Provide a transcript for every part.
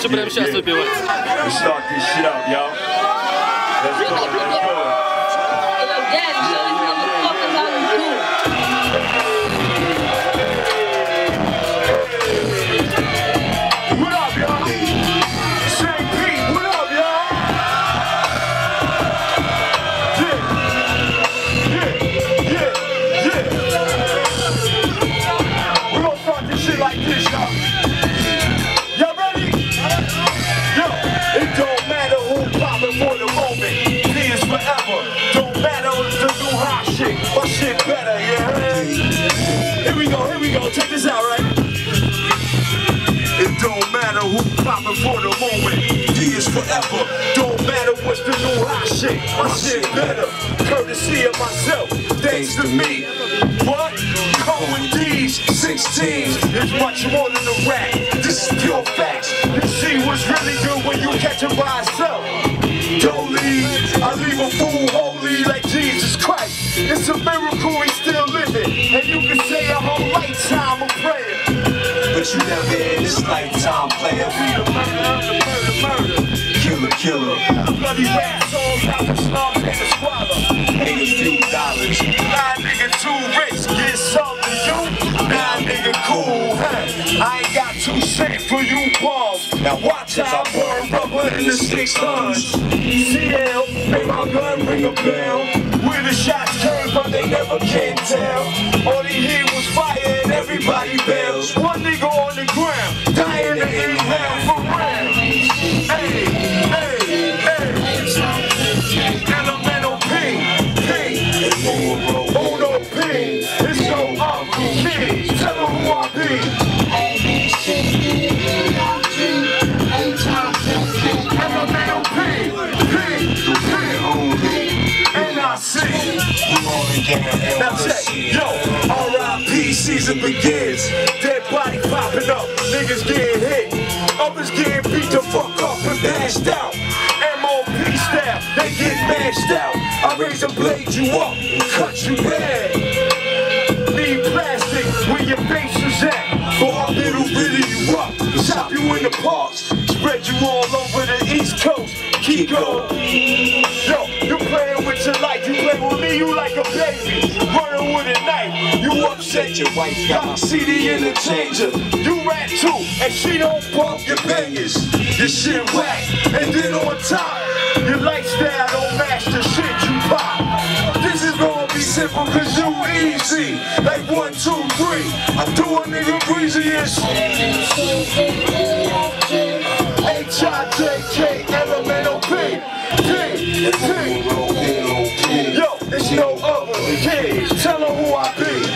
Supreme yeah, yeah. Shots will be what? Let's start this shit out, y'all. Let's go. Check this out, right? It don't matter who poppin' for the moment. D is forever. Don't matter what's the new hot shit. My shit better. Courtesy of myself. Thanks to me. What? Cohen D's 16 is much more than a rap. This is pure facts. You see what's really good when you catch him by itself. Don't leave. I leave a fool holy like Jesus Christ. It's a miracle he's still living. And you can say a But you never in this lifetime player. Be the murder, the murder, murder. Killer, killer. Bloody rap songs out the slums and the squalor. Ain't a few dollars. Nah, nigga too rich, get something to you. Nah, nigga cool, huh? I ain't got two cents for you balls. Now watch how I burn rubber in the six tons. CL, make my gun ring a bell. Where the shots came from, they never can tell. All they hear was fire Season begins. Dead body popping up, niggas getting hit. Others getting beat the fuck up and bashed out. MOP style, they get mashed out. I raise and blade you up, cut you bad. Need plastic where your face is at. For I'll little really you up, chop you in the parks, spread you all over the East Coast. Keep going. Yo, you like a baby. Running with a knife, you upset your wife. Got my CD in the changer. You rap too, and she don't pump your bangers. Your shit whack, and then on top, your lifestyle don't match the shit you pop. This is gonna be simple, cause you easy. Like one, two, three. I do a nigga breeziest. H-I-J-K, elemental P, P, it's no other kid. Tell them who I be.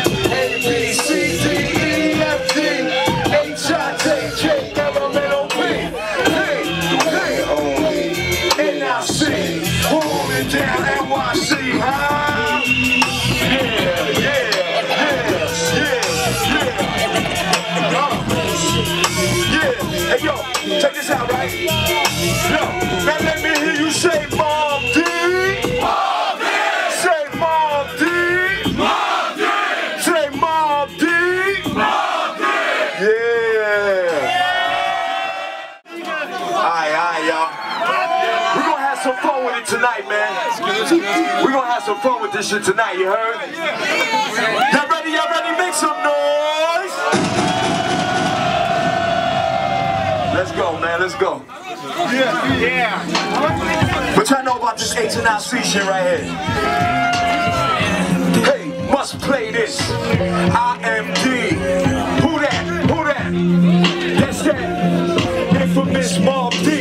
Some fun with this shit tonight, you heard? Y'all ready? Y'all ready? Make some noise. Let's go, man. Let's go. Yeah, yeah. What y'all know about this H and I C shit right here? Hey, must play this. IMD. Who that? Who that? That's that. Infamous Mob D.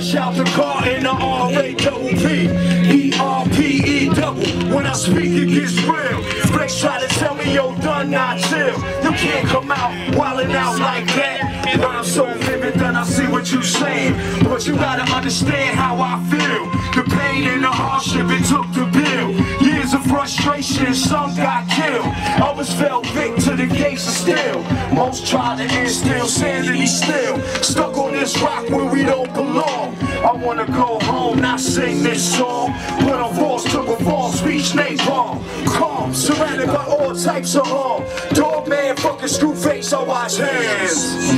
Fresh out the car in the R-A-double-P. E-R-P-E double. When I speak, it gets real. Flex try to tell me, yo, done, not chill. You can't come out wildin' out like that. I'm so vivid that I see what you saying. But you gotta understand how I feel. The pain and the hardship it took to build. Years of frustration, some got killed. Others fell victim to the gates of steel. Most tried to instill sanity still. Stuck on this rock where we don't belong. I wanna go home, not sing this song. But I'm forced to perform speech napalm. Calm, surrounded by all types of harm. Dog man, fucking screw face, I watch hands.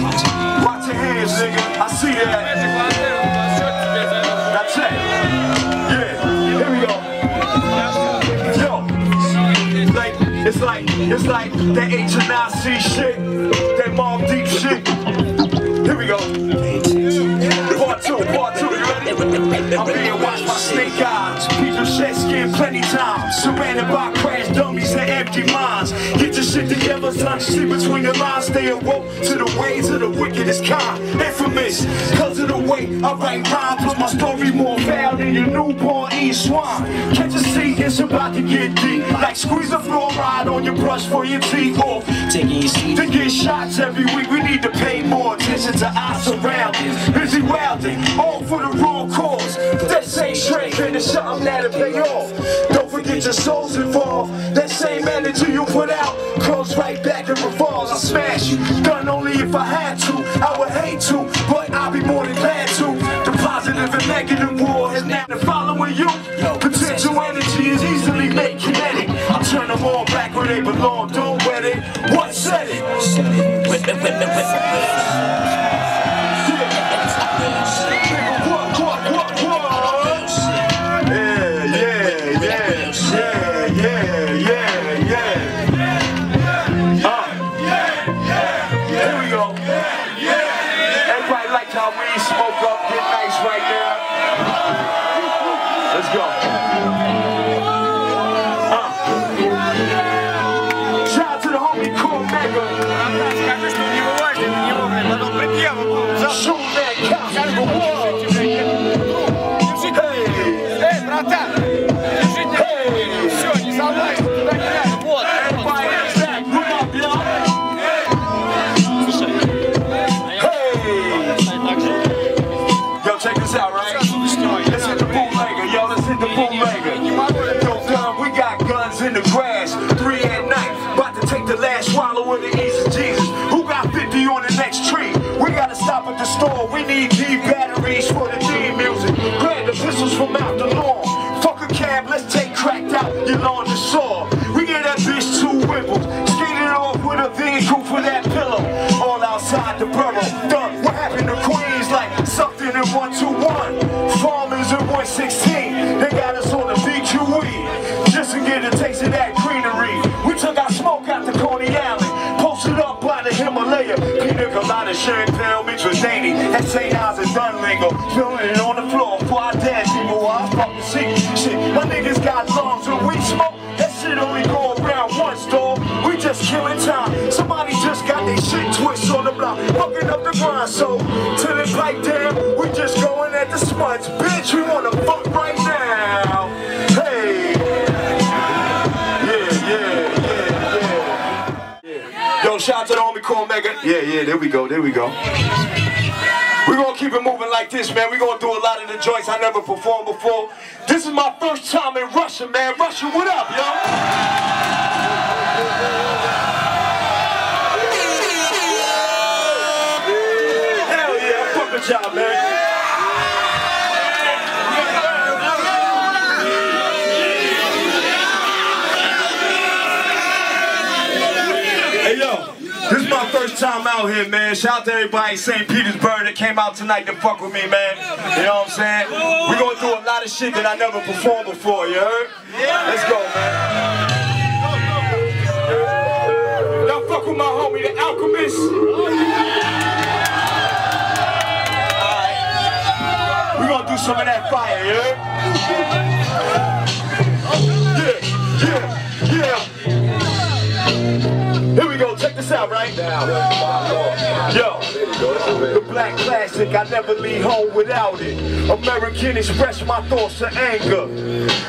Watch your hands, nigga. I see that. That's it. Yeah, here we go. It's like it's like that H and I C shit, that Mobb Deep shit. Here we go. Two, part two. You? I'm being watched by snake eyes. People shed skin plenty times. Surrounded by crash dummies and empty minds. Get your shit together, son. See between the lines. Stay awoke to the ways of the wickedest kind. Infamous, cause of the way I write rhymes. Plus my story more foul than your newborn e swine. Catch a seat, it's about to get deep. Like squeeze the fluoride on your brush for your teeth off. Taking your seat. To get shots every week, we need to pay more attention to our surroundings. Busy wilding, all for the wrong cause. That same strength straight into something that'll pay off. Don't forget your soul's involved. That same energy you put out comes right back and revolves. I smash you. Done only if I had to. I would hate to, but I'll be more than glad to. The positive and negative war is now following you. Potential energy is easily made kinetic. I turn them all back where they belong. Don't wet it. What said it. Store, we need D batteries for the Filling it on the floor for our dad people. I fucking sick. Shit, my niggas got lungs when we smoke. That shit only go around once, dog. We just killing time. Somebody just got their shit twist on the block. Fucking up the grind, so till it pipe down, we just going at the smuts. Bitch, we wanna fuck right now. Hey. Yeah, yeah, yeah, yeah. Yo, shout out to the homie Cormega. Yeah, yeah, there we go, there we go. We're gonna keep it moving like this, man. We're gonna do a lot of the joints I never performed before. This is my first time in Russia, man. Russia, what up, yo? Hell yeah, fuck with y'all, man. First time out here, man. Shout out to everybody St. Petersburg that came out tonight to fuck with me, man. You know what I'm saying? We're gonna do a lot of shit that I never performed before, you heard? Let's go, man. Y'all fuck with my homie, the Alchemist. Alright. We're gonna do some of that fire, you heard? Yeah, yeah, yeah. Here we go, this out, right? Yo, the black classic, I never leave home without it. American express my thoughts of anger.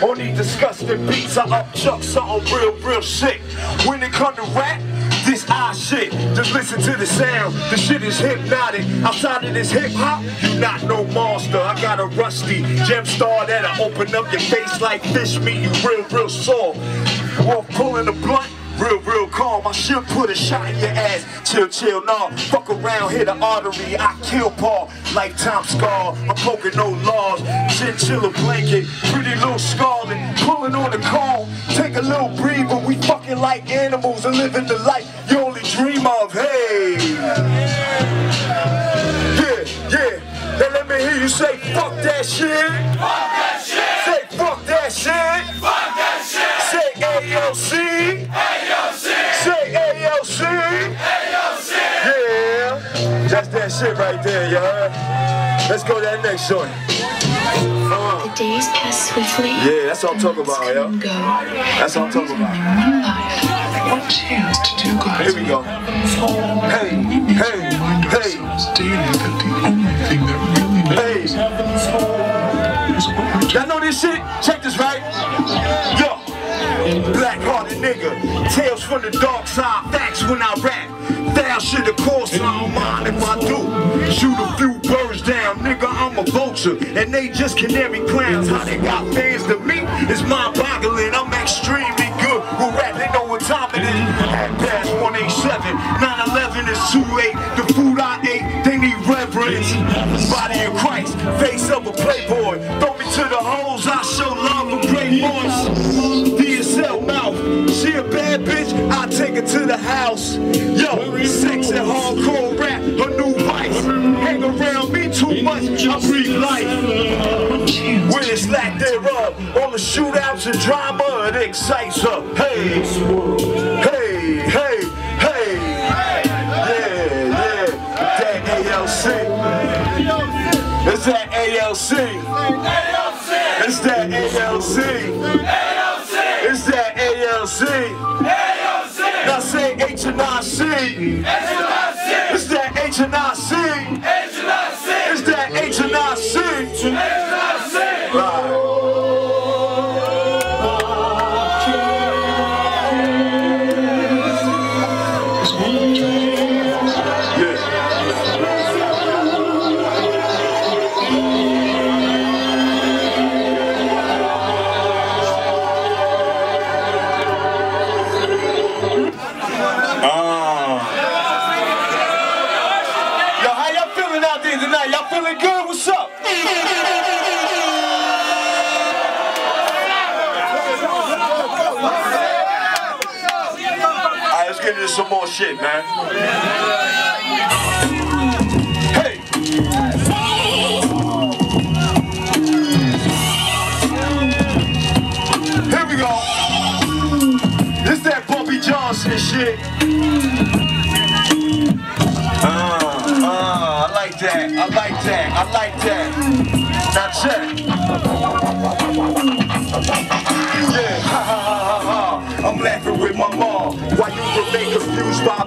On these disgusting beats, I upchuck something real, real sick. When it come to rap, this I shit. Just listen to the sound, the shit is hypnotic. Outside of this hip hop, you not no monster. I got a rusty gem star that'll open up your face like fish meat, you real, real sore. Wolf pulling the blunt, real, real calm. I should put a shot in your ass. Chill, chill, nah. Fuck around, hit an artery. I kill Paul. Lifetime scar. I'm poking no laws. Chinchilla blanket. Pretty little scarlet. Pulling on the comb. Take a little breather. We fucking like animals and living the life you only dream of. Hey. Yeah, yeah. Now let me hear you say, fuck that shit. Fuck that shit. Say, fuck that shit. Fuck that shit. Say ALC. ALC. Say ALC. ALC. Yeah. That's that shit right there, you heard? Let's go to that next joint. Uh, The days pass swiftly. Yeah, that's what I'm talking about, come yo. Go. that's what I'm talking about. One life. One chance to do good. Here we go. Hey, hey, hey, Stating that the only thing that really hey. matters is what we're Y'all know this shit? Check this right. Yo. Black hearted nigga. Tales from the dark side. Facts when I rap. Thou should of course I don't mind if I do. Shoot a few birds down, nigga. I'm a vulture. And they just canary clowns. How they got fans to me is mind boggling. I'm extremely good. Who rap, they know what time it is. Past 187, 911 is 28. The food I ate, they need reverence. Body of Christ, face of a playboy. Throw me to the holes, I show love for great boys. Bad bitch, I take her to the house. Yo, sex and hardcore rap, her new vice. Hang around me too much, I breathe life. When it's lack thereof, all the shootouts and drama, it excites her. Hey, hey, hey, hey. Yeah, yeah. That ALC. It's that ALC. It's that ALC. ALC. Now say H and I C. It's that H and I C. It's that H and Johnson shit. Uh, uh, I like that. I like that. I like that. Now check. Yeah, ha ha ha ha ha. I'm laughing with my mom. Why you remain confused by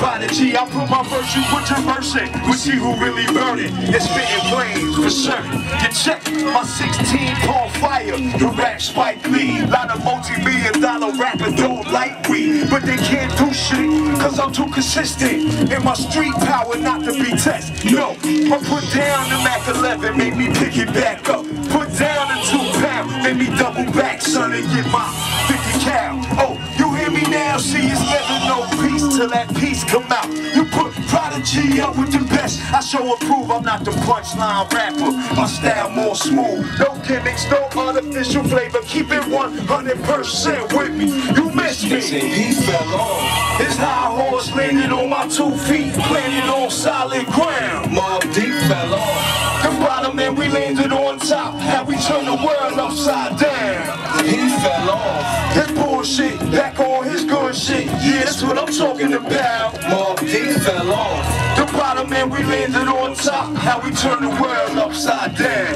prodigy, I put my virtue, put your verse in. We see who really burning. It's spitting flames for certain. You check my 16 Paul fire. The rap Spike Lee. Lot of multi-million dollar rappers don't like we, but they can't do shit. Cause I'm too consistent. In my street power not to be tested. No, I put down the Mac 11, make me pick it back up. Put down the two pound, make me double back, son, and get my 50 cal. Oh, you hear me now? See, it's never no peace till that peace come out. You put prodigy up with the best. I show approve, I'm not the punchline rapper. My style more smooth. No gimmicks, no artificial flavor. Keep it 100% with me. You miss me. He fell off. His high horse landed on my two feet, planted on solid ground. Mobb Deep fell off. The bottom and we landed on top. How we turn the world upside down. He fell off. That bullshit, back on his good shit. Yeah, that's what I'm talking about. Mobb Deep fell off. The bottom and we landed on top. How we turn the world upside down.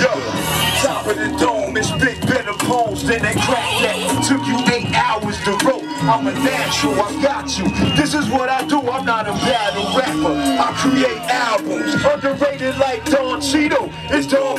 Yo, top of the dome, it's big better poems than that took you eight hours to wrote. I'm a natural, I got you. This is what I do, I'm not a battle rapper. I create albums, underrated like Don Cheadle. It's Don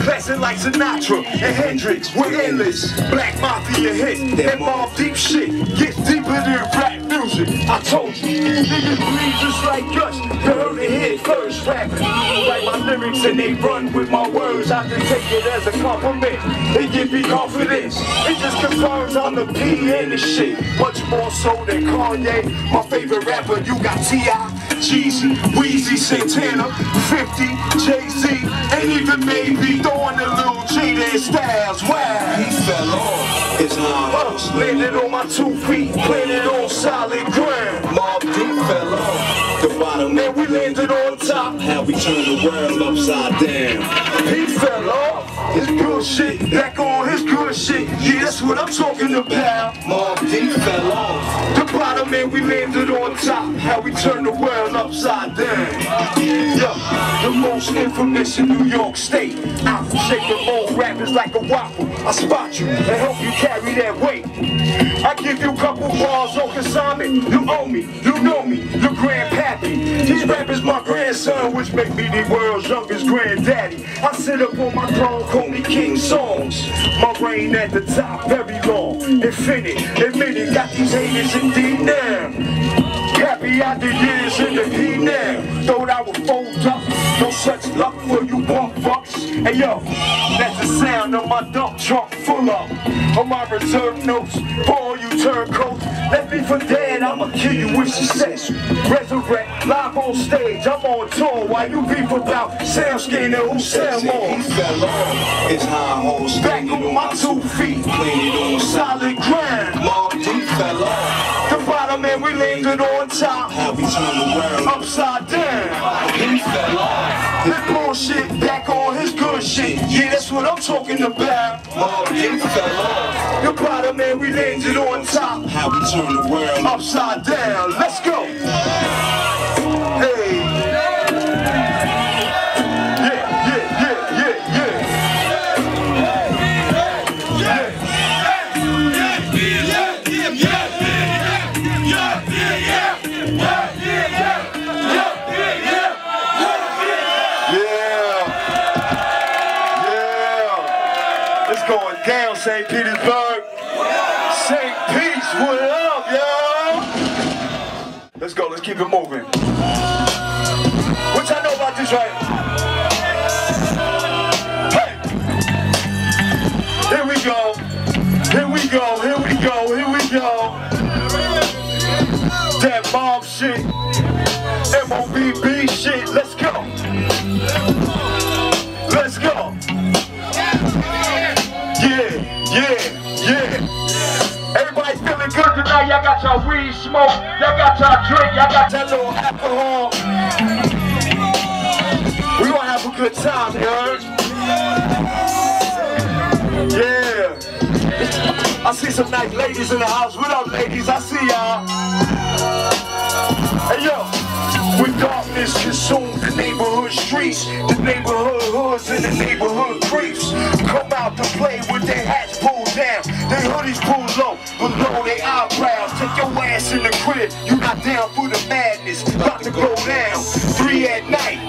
classic like Sinatra and Hendrix. We're endless, Black Mafia hits. Mobb Deep shit gets deeper than rap music. I told you, niggas bleed just like us. You heard it here first, rapping. Like my lyrics and they run with my words. I can take it as a compliment. It give me confidence. It just confirms I'm the P and the shit. Much more so than Kanye. My favorite rapper, you got T.I., Jeezy, Weezy, Santana, 50, Jay-Z, and even maybe throwing a little and Styles. Wow. He fell off. Not Uh, landed on my two feet, planted on solid ground. Mobb Deep fell off. The bottom Man, we landed on top. How we turned the world upside down. He fell off his good shit, back on his good shit. Yeah, that's what I'm talking about. Mobb Deep fell off. The bottom man, we landed on top. How we turn the world upside down. Yo, the most infamous in New York State. I'm shaping more rappers like a waffle. I spot you and help you carry that weight. I give you a couple bars on consignment. You owe me, you know me, you grandpappy. These rappers my grandson, which make me the world's youngest granddaddy. I sit up on my throne, call me King Songs. My reign at the top, very long, infinite, infinite. Got these haters in deep now. Happy the years in the heat now. Thought I would fold up. No such luck for you punk fucks. Hey yo, that's the sound of my dump truck full up. On my reserve notes for all you turncoats. Left me for dead, I'ma kill you with success. Resurrect live on stage. I'm on tour while you beef about sound skin and who sell He more. fell off. His Back on my two feet, Planted on solid ground. Mobb Deep fell off. The bottom man, we landed on top. How we turn the world Upside down. He fell off. His bullshit back on his good shit. Yeah, that's what I'm talking about. Mobb Deep fell off. The bottom man, we landed on top. How we turn the world Upside down. Let's go. Hey. St. Petersburg. St. Pete's, what up, y'all? Let's go, let's keep it moving. What y'all know about this right? Hey! Here we go. Here we go, here we go, here we go. Got your weed smoke. Y'all got your drink. Y'all got that little alcohol. We gonna have a good time, you? Yeah. I see some nice ladies in the house. What up, ladies? I see y'all. Hey, yo. When darkness consumed the neighborhood streets, the neighborhood hoods and the neighborhood creeps come out to play with their hats pulled down, their hoodies pulled low, below their eyebrows. Take your ass in the crib, you not down for the madness, about to go down. Three at night,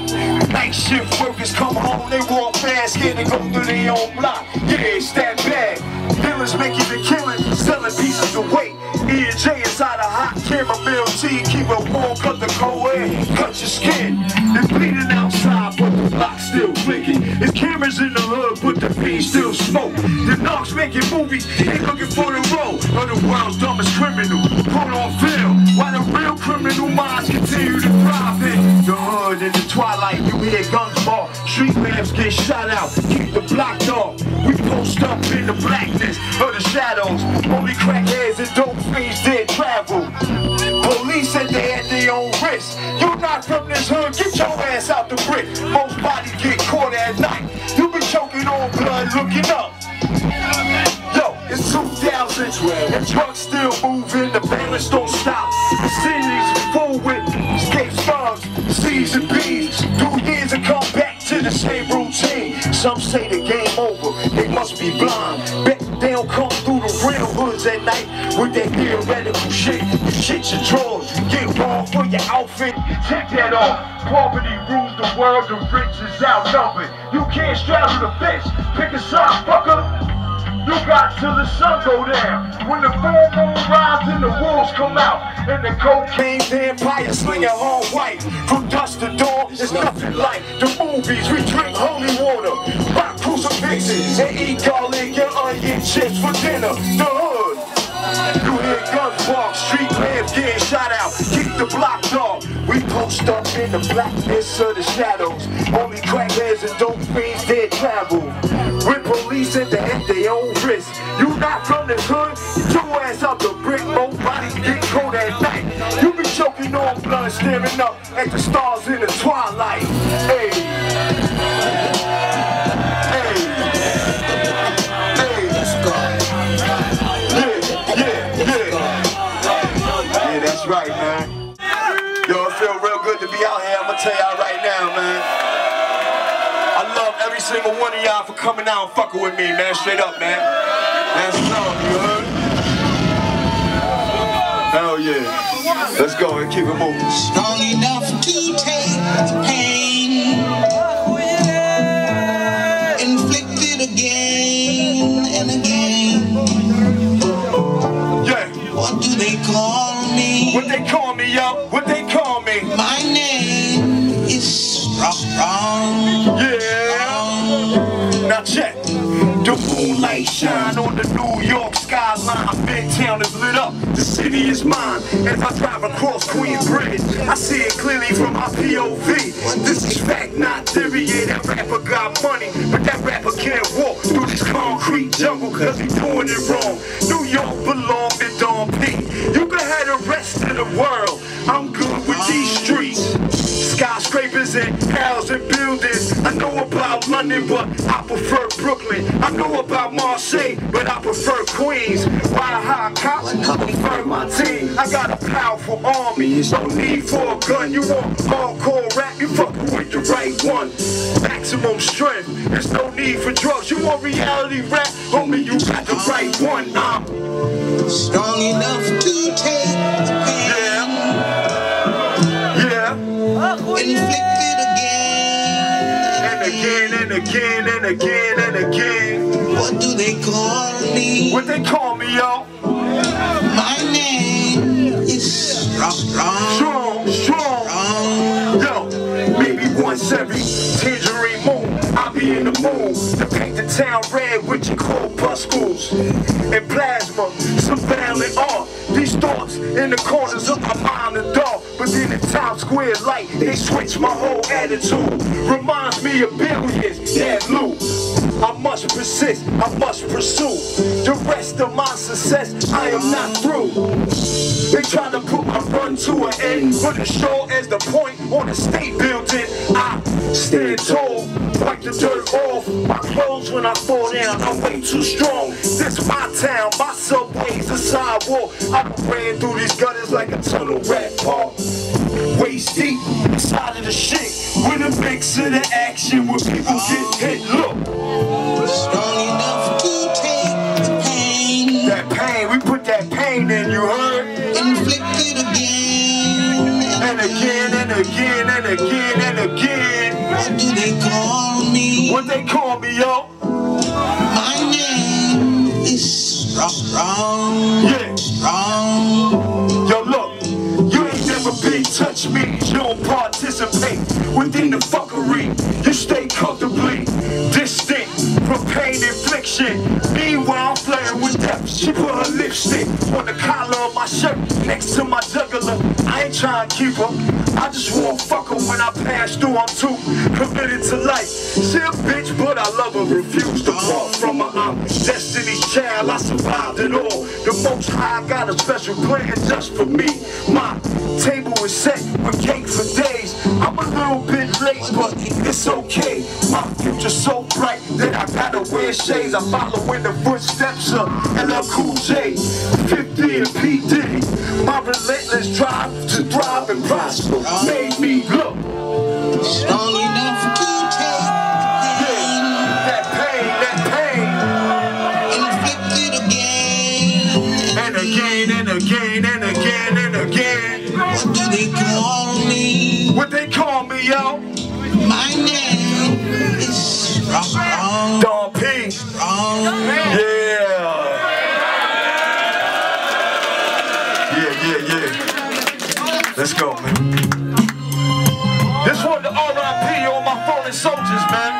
night shift workers come home, they walk fast, scared to go through their own block. Yeah, it's that bad. Villains making the killing, selling pieces of weight. E and J inside a hot chamomile tea, keep it warm, cut the cold air, cut your skin. It's bleeding outside, but the block's still clicking. It's cameras in the hood, but the fiends still smoke. The knocks making movies, ain't looking for the role of the world's dumbest criminal. Put on film, while the real criminal minds continue to thrive in the hood. In the twilight, you hear guns ball, street lamps get shot out. Keep the block dark. We post up in the blackness of the shadows. Only crackheads and dope fiends did travel. Police said they had their own risk. You're not from this hood, get your ass out the brick. Most bodies get caught at night. You be choking on blood looking up. Yo, it's 2000, and trucks still moving, the balance don't stop. The city's full with escape thugs, C's and B's. Do years back the same routine. Some say the game over, they must be blind. Bet they don't come through the real hoods at night with that theoretical shit. You shit your drawers, get wrong for your outfit. Check that off. Poverty rules the world, the rich is outnumbered. You can't straddle the fence, pick a side, fucker. You got till the sun go down. When the full moon rises and the wolves come out. And the cocaine vampire slinging all white. From dusk to dawn, it's nothing like the movies. We drink holy water, rock crucifixes, and eat garlic and onion chips for dinner. The hood. You hear guns walk, street lamps getting shot out. Keep the block dog. We post up in the blackness of the shadows. Only crackheads and dope fiends dare travel. With police at the at their own risk. You not from the hood, your ass out the brick. Most bodies get cold at night. You be choking on blood, staring up at the stars in the twilight. Hey. Right, man. Yo, it feel real good to be out here. I'm gonna tell y'all right now, man. I love every single one of y'all for coming out and fucking with me, man. Straight up, man. That's love, you heard? Hell yeah. Let's go and keep it moving. strong enough to take the pain inflicted again and again. Yeah. What do they call me? What they call me, yo? What they call me? My name strong. Yeah. Now check. The moonlight shine on the New York skyline. Big town is lit up. The city is mine. As I drive across Queens Bridge, I see it clearly from my POV. This is fact, not theory. Yeah, that rapper got money, but that rapper can't walk through this concrete jungle cause he doing it wrong. New York belong to Don P. You can have the rest of the world. I'm good with these streets. Skyscrapers and houses and buildings. I know about London, but I prefer Brooklyn. I know about Marseille, but I prefer Queens. Why high cops? I prefer my team. I got a powerful army. No need for a gun. You want hardcore rap? You fucking with the right one. Maximum strength. There's no need for drugs. You want reality rap? Homie, you got the right one. I'm Strong enough call me, yo? My name is strong. strong. Strong. Yo, maybe once every tangerine moon, I'll be in the mood to paint the town red with your corpuscles and plasma, some violent art. These thoughts in the corners of my mind are dark, but then in Times Square light, they switch my whole attitude. Reminds me of billions, yeah, loot. I must persist, I must pursue the rest of my success. I am not through. They try to put my run to an end, but as sure as the point on the state building, I stand tall, wipe the dirt off my clothes when I fall down. I'm way too strong. This my town, my subway's the sidewalk. I ran through these gutters like a tunnel rat park. Waist deep inside of the shit, with a mix of the action where people get hit. Look, Strong enough to take the pain that pain, we put that pain in, you heard? inflicted again. And again and again and again and again. What do they call me? What they call me, yo? My name is strong. strong. Yeah. Strong. Touch me. You don't participate within the fuckery. You stay comfortably distant from pain infliction. Meanwhile, I'm flirting with death. She put her lipstick on the collar of my shirt next to my jugular. I ain't trying to keep her. I just won't fuck her when I pass through. I'm too committed to life. She a bitch, but I love her. Refuse to part from her. I'm Destiny's child. I survived it all. The most high got a special plan just for me. My table is set with cake for days. I'm a little bit late, but it's okay. My future's so bright that I gotta wear shades. I follow in the footsteps of LL Cool J, 50 and P. Diddy. My relentless drive to thrive and prosper made me look. Strong enough to take Yeah, that pain, that pain inflicted again. and again and again and again and again. What do they call me? What they call me, yo? P. Yeah. Yeah, yeah, yeah. Let's go, man. This one the RIP on my fallen soldiers, man.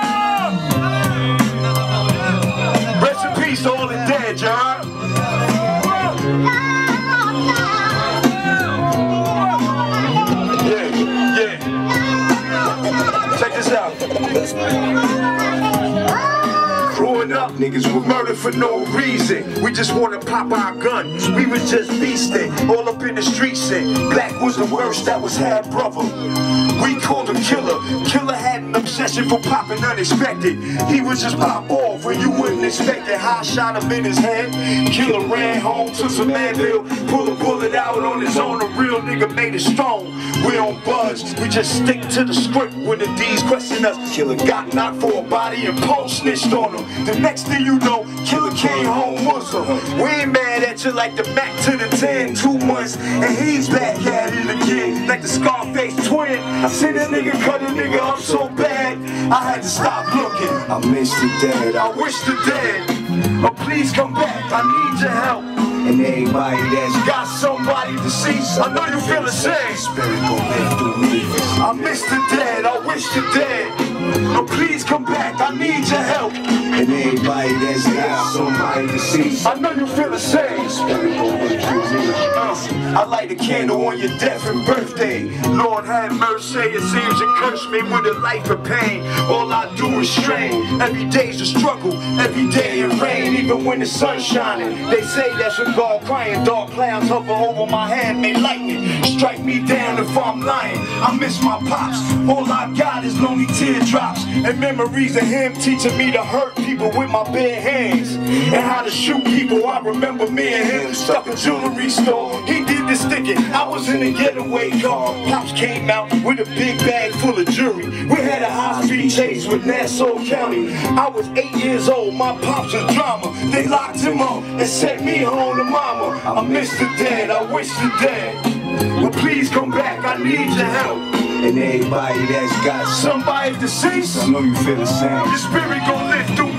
Niggas were murdered for no reason. We just wanna pop our gun. We was just beasting, all up in the streets and Black was the worst, that was half brother. We called him Killer. Killer had an obsession for popping unexpected. He would just pop off when you wouldn't expect it. High shot him in his head. Killer ran home to some Manville, pull a bullet out on his own. A real nigga made it strong. We don't budge, we just stick to the script when the D's question us. Killer got knocked for a body and Paul snitched on him. The next thing you know, Killer came home Muslim. We ain't mad at you like the Mac to the 10, two months, and he's back at it again. Like the Scarface twin. I see that nigga cut a nigga up so bad, I had to stop looking. I miss the dead. I wish the dead, but please come back, I need your help. And everybody that's Got somebody deceased, I know you feel the same. spirit gon' live through me. I miss the dead, I wish the dead. But please come back, I need your help. And everybody that's got somebody deceased. I know you feel the same. Spirit gon' live through me. Uh, I light a candle on your death and birthday. Lord have mercy, it seems you curse me with a life of pain. All I do is strain. Every day's a struggle, every day it rain, even when the sun's shining. They say that's when God crying. Dark clouds hover over my head, may lightning strike me down if I'm lying. I miss my pops. All I got is lonely teardrops and memories of him teaching me to hurt people with my bare hands and how to shoot people. I remember me and him stuck a jewelry store. He did I was in a getaway car. Pops came out with a big bag full of jewelry. We had a high speed chase with Nassau County. I was eight years old. My pops was drama. They locked him up and sent me home to mama. I miss the dad. I wish the dad But please come back. I need your help. And everybody that's got Somebody to deceased. I know you feel the same. Your spirit gon' live through.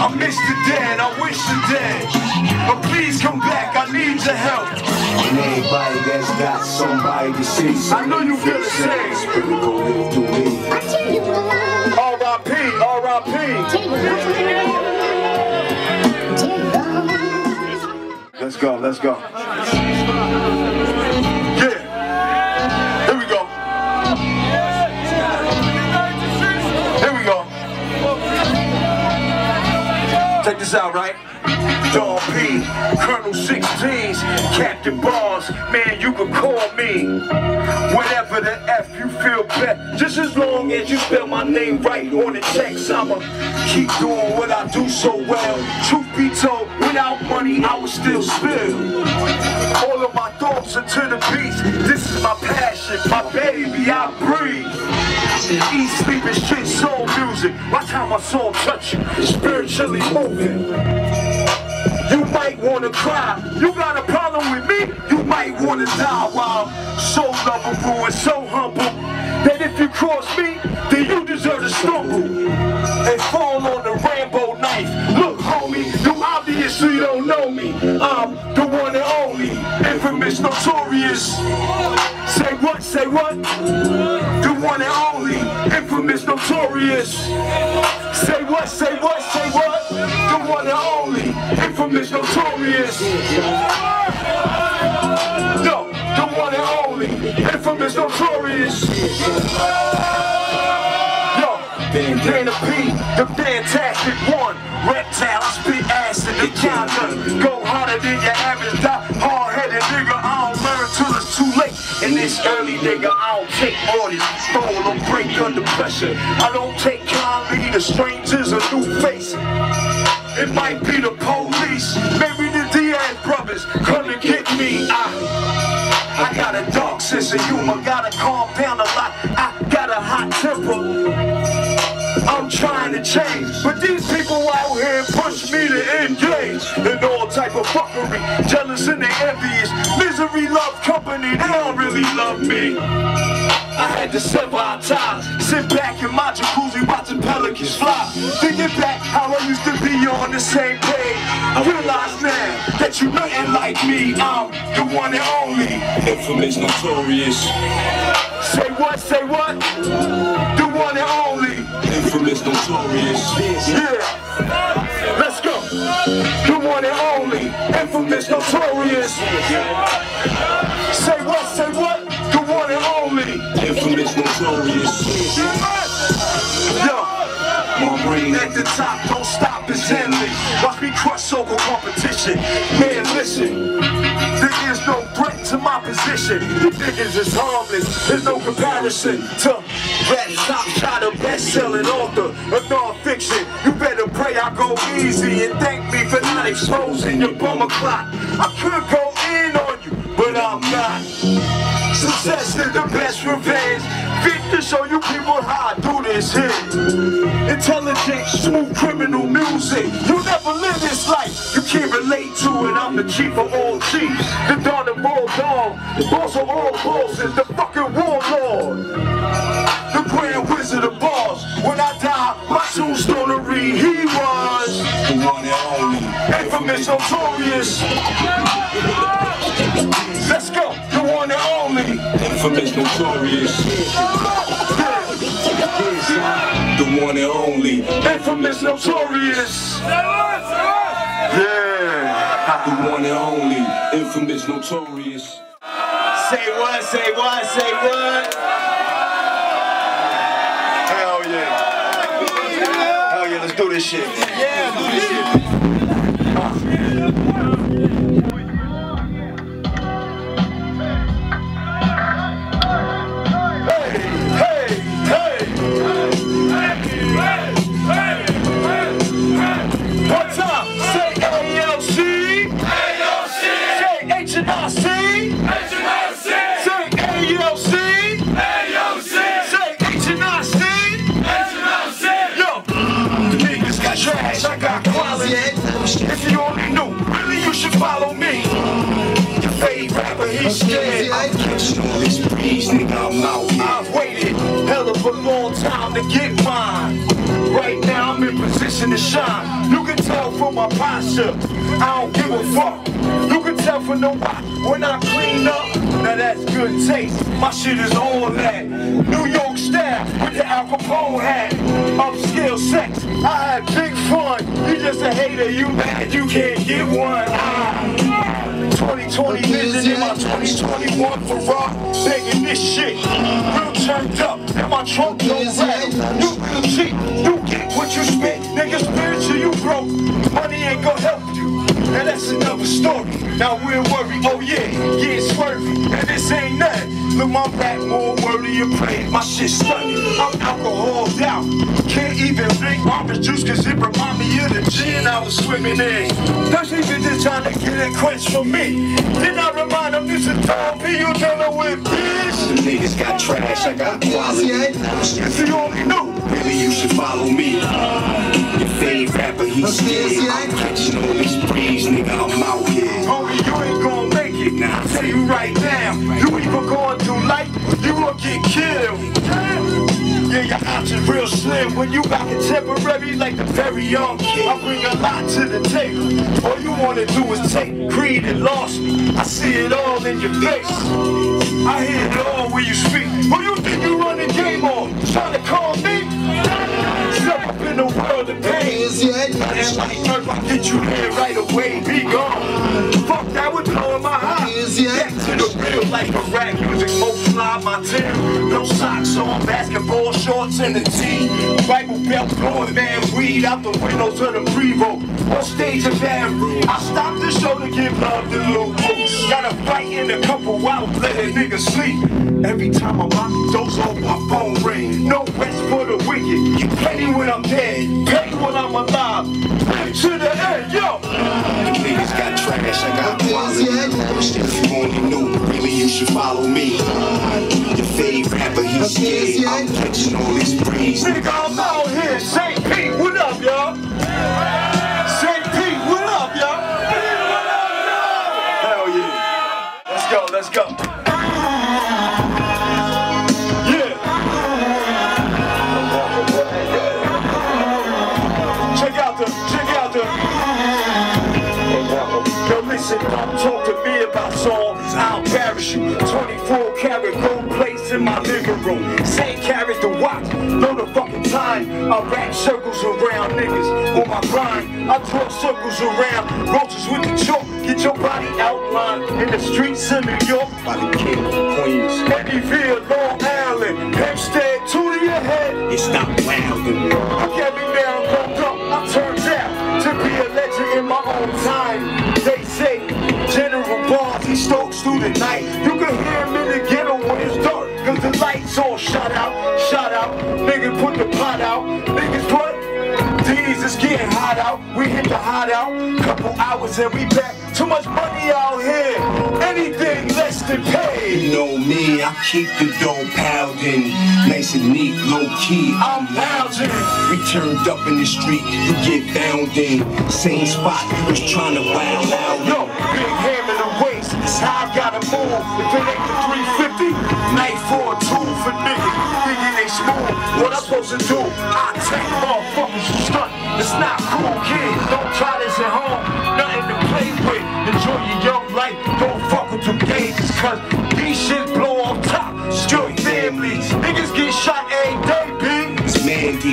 I miss the dead, I wish the dead. But please come back, I need your help. And everybody that's got somebody deceased. I know you feel the same. Spirit gon' live through me. R.I.P., R.I.P. Let's go, let's go. This out, right? Don P, Colonel 16s, Captain Bars, man, you can call me. Whatever the F you feel bet, just as long as you spell my name right on the text, I'ma keep doing what I do so well. Truth be told, without money, I would still spill. All of my thoughts are to the beats. This is my passion, my baby, I breathe. Eat, sleep, and shit, soul music. Watch how my soul touch you, spiritually moving. You might wanna cry. You got a problem with me? You might wanna die while so lovable and so humble that if you cross me, then you deserve to stumble and fall on the Rambo knife. Look, homie, you obviously don't know me. I'm the one and only, infamous, notorious. Say what? Say what? The one and only, infamous, notorious. Say what? Say what? Say what? The one and only, infamous, notorious. No, the one and only, infamous, notorious. Yo, Dana P, the fantastic one. Reptile, spit acid, the counter. Go harder than your average die. Hard-headed nigga, In this early nigga, I don't take orders. Fold or break under pressure. I don't take kindly to strangers or new faces. It might be the police, maybe the Diaz brothers come to get me. I, I got a dark sense of humor, gotta calm down a lot. I got a hot temper. Trying to change, but these people out here push me to engage in all type of fuckery, jealous and they envious. Misery love company, they don't really love me. I had to sever our ties. Sit back in my jacuzzi watching pelicans fly. Thinking back how I used to be on the same page. I realize now that you nothing like me. I'm the one and only. Infamous, notorious. Say what? Say what? The one and only. Infamous, notorious. Yeah. Let's go. The one and only. Infamous, notorious. Say what? Say what? The one and only. Infamous, notorious. Yo. My brain At the top, don't stop, it's endless. Watch me crush solo competition. Man, listen. There is no to my position. You niggas is harmless. There's no comparison to rap top shot a best-selling author of non-fiction. You better pray I go easy and thank me for not exposing your bummer clock. I could go in but I'm not. Success is the best revenge. Fit show you people how I do this here. Intelligent, smooth criminal music. You never live this life. You can't relate to it. I'm the chief of all chiefs. The dawn of all dawn. The boss of all bosses. The fucking warlord. The grand wizard of bars. When I die, my tombstone to read. He was the one and only. infamous, notorious. Let's go. The one and only. Infamous, notorious. The one and only. Infamous, notorious. Yeah. The one and only. Infamous, notorious. Say what? Say what? Say what? Hell yeah. Hell yeah. Let's do this shit. I'm catching all this breeze, nigga, I'm out. I've waited hell of a long time to get mine. Right now I'm in position to shine. You can tell from my posture, I don't give a fuck. You can tell from the watch when I clean up. Now that's good taste. My shit is all that. New York style with the Al Capone hat. Upscale sex. I had big fun. You just a hater. You mad? You can't get one. Ah. 2020 vision in my 2021 Ferrari. Begging this shit. Real turned up. And my trunk don't rattle. You cheap. You get what you spent. Nigga, spiritual, you broke. Money ain't gonna help you. Now that's another story. Now we're worried. Oh yeah, yeah, swervy. And this ain't nothing. Look, my rap more worthy of praise. My shit stunning. I'm alcoholed out. Can't even drink orange juice cause it remind me of the gin I was swimming in. Those niggas just trying to get a quench from me. Then I remind them this is Tom P. You dealing with bitch. The niggas got trash, I got quality. If you only knew. Really, you should follow me. Your favorite rapper, he's scared. I'm catching all this breeze, nigga, I'm out here. Homie, you ain't gonna make it. Now I tell you right now, you either going through life, you gonna get killed. Yeah, your options real slim when you got contemporary like the very young kid. I bring a lot to the table. All you wanna do is take creed and lost me. I see it all in your face. I hear it all when you speak. Who you think you run the game on? Trying to call me? The of pain. And like earth, I get you here right away, be gone. Fuck that, we're blowing my high. Back to the real like a rap music, smoke my team. No socks on, basketball shorts and a tee. Bible belt blowing man weed out the windows of the Prevo. On stage of that, I stopped the show to give love to Lil. Got a fight in a couple hours, let a nigga sleep. Every time I'm out the doors off, my phone ring. No rest for the wicked. You petty when I'm dead, petty when I'm alive. To the end, yo. Niggas got trash, I got quality. If you only knew, really, you should follow me. He the fave rapper, he scared. I'm catching all these breeze. Nigga, I'm out here. St. Pete, what up, y'all? St. Pete, what up, y'all? Hell yeah. Let's go, let's go. Yo, listen, don't talk to me about songs. I'll perish you. 24 karat gold plates in my living room. Same carat to watch, know the fucking time. I wrap circles around niggas on my grind. I draw circles around roaches with the chalk. Get your body outlined in the streets of New York. By the king of queens. Eddie Long Island, Hempstead, two to your head. It stopped wilding. I me down, and we back. Too much money out here, anything less than You paid. know me, I keep the dough pounding. Nice and neat, low key. I'm lounging. We turned up in the street, you get found in. Same spot you was trying to wow out. Yo, big ham in the waist, it's how I gotta move. If it ain't the 350, night for a two for niggas. Thinking they smooth, what I'm supposed to do? I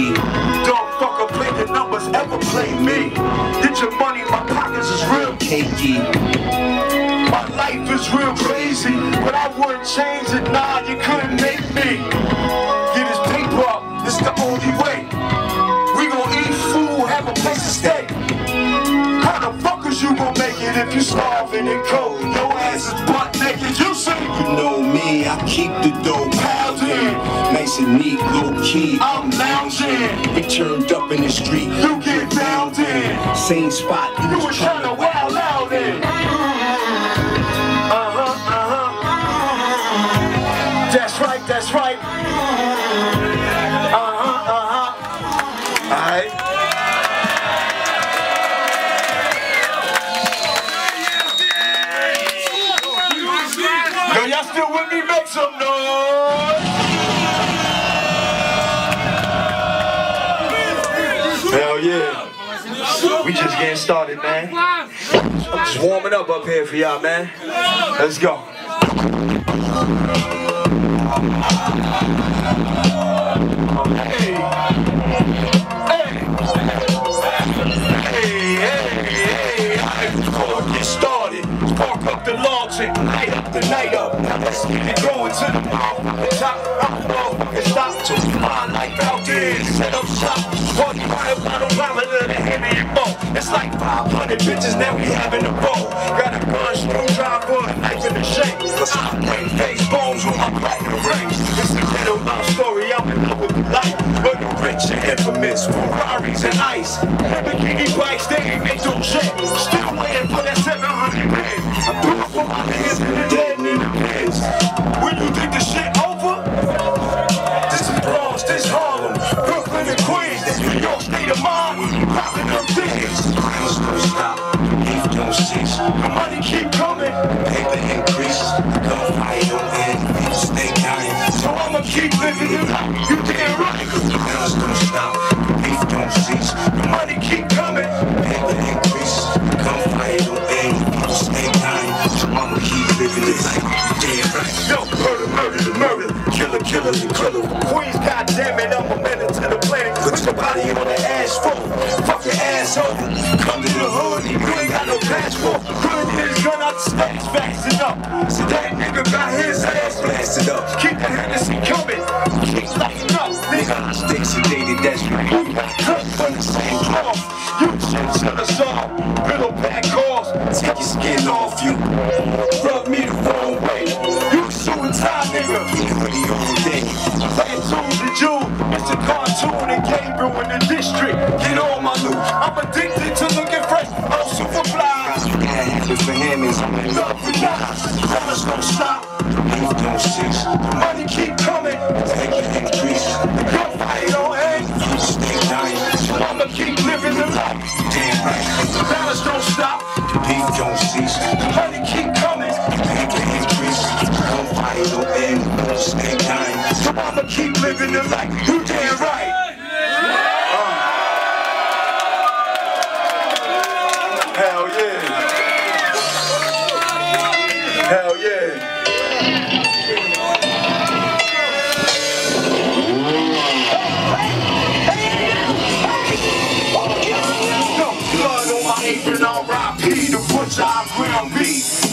Don't fuck up, play the numbers, ever play me. Get your money, my pockets is real Cakey. my life is real crazy, but I wouldn't change it. Nah, in the street, getting man. Just warming up up here for y'all, man. Let's go. Get started, spark up the launch and light up the night up. Let's it going to the top. I'm stop to my life out there. Set up shop. Party right bottle bottle the heavy and bow. It's like 500 bitches now we having a bow. Got a gun, screwdriver, a knife in the shape. I bring face bones with my platinum rings. It's a little love story. I'm in love with the life. But the rich and infamous Ferraris and ice. Lamborghini bikes, they ain't make no shit. Still waiting for that 700 grand. I do The money keep coming, Paper increase, gunfight don't end. People stay dying. so I'ma keep living it. You damn right. Crowds don't stop, the beef don't cease. The money keep coming. Paper increase, gunfight don't end. People stay dying. So I'ma keep living this life. Damn right. Yo, murder, murder, the murder, killer, killer, the killer. Queens, goddamn it, I'm a menace to the planet. Put your body on the asphalt, fuck your asshole. Come to the hood, you ain't passport. Couldn't hit his gun out the stacks fast enough. So that nigga got his ass blasted up. Keep the Hennessy coming, keep lighting up, nigga. I stay sedated, that's right. We cut from the same cloth. You shit to the song, little back calls. Take your skin off you. Rub me the wrong way. You a suicide nigga. Hoodie all day. Playing tunes Don't stop. beef don't cease. The money keep coming. Increase, The don't keep living the. The balance don't stop. Cease. The money keep coming. Increase, gunfight don't end. Stay. So I'ma keep living the life. You damn right.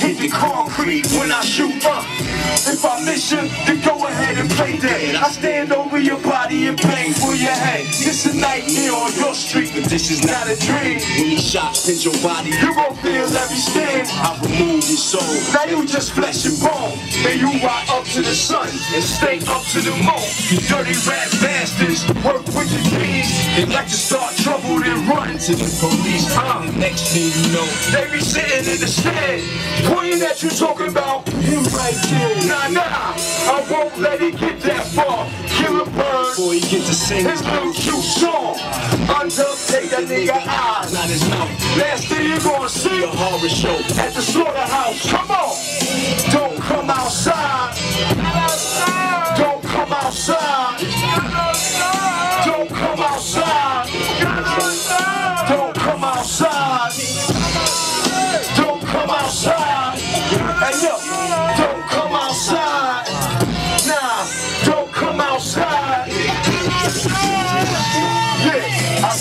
Hit the concrete when I shoot up. If I miss you, then go ahead and play dead. I stand over your body and bang for your head. It's a nightmare on your street, but this is not a dream. When these shots hit your body, You gon' feel every sting. I remove your soul. Now you just flesh and bone, and you ride up to the sun and stay up to the moon. You dirty rat bastards, work with your keys. They like to start trouble, then run To the police, the next thing you know, They be sitting in the stand, pointing at you talking about you right there. Nah, nah, I won't let it get that far. Kill a bird, before he get to sing his little cute song. Undertake that nigga eyes. not his mouth. Last thing you gonna see The horror show. at the slaughterhouse. Come on, don't come outside. Don't come outside. Don't come outside. Don't come outside. Don't come outside. Don't come outside.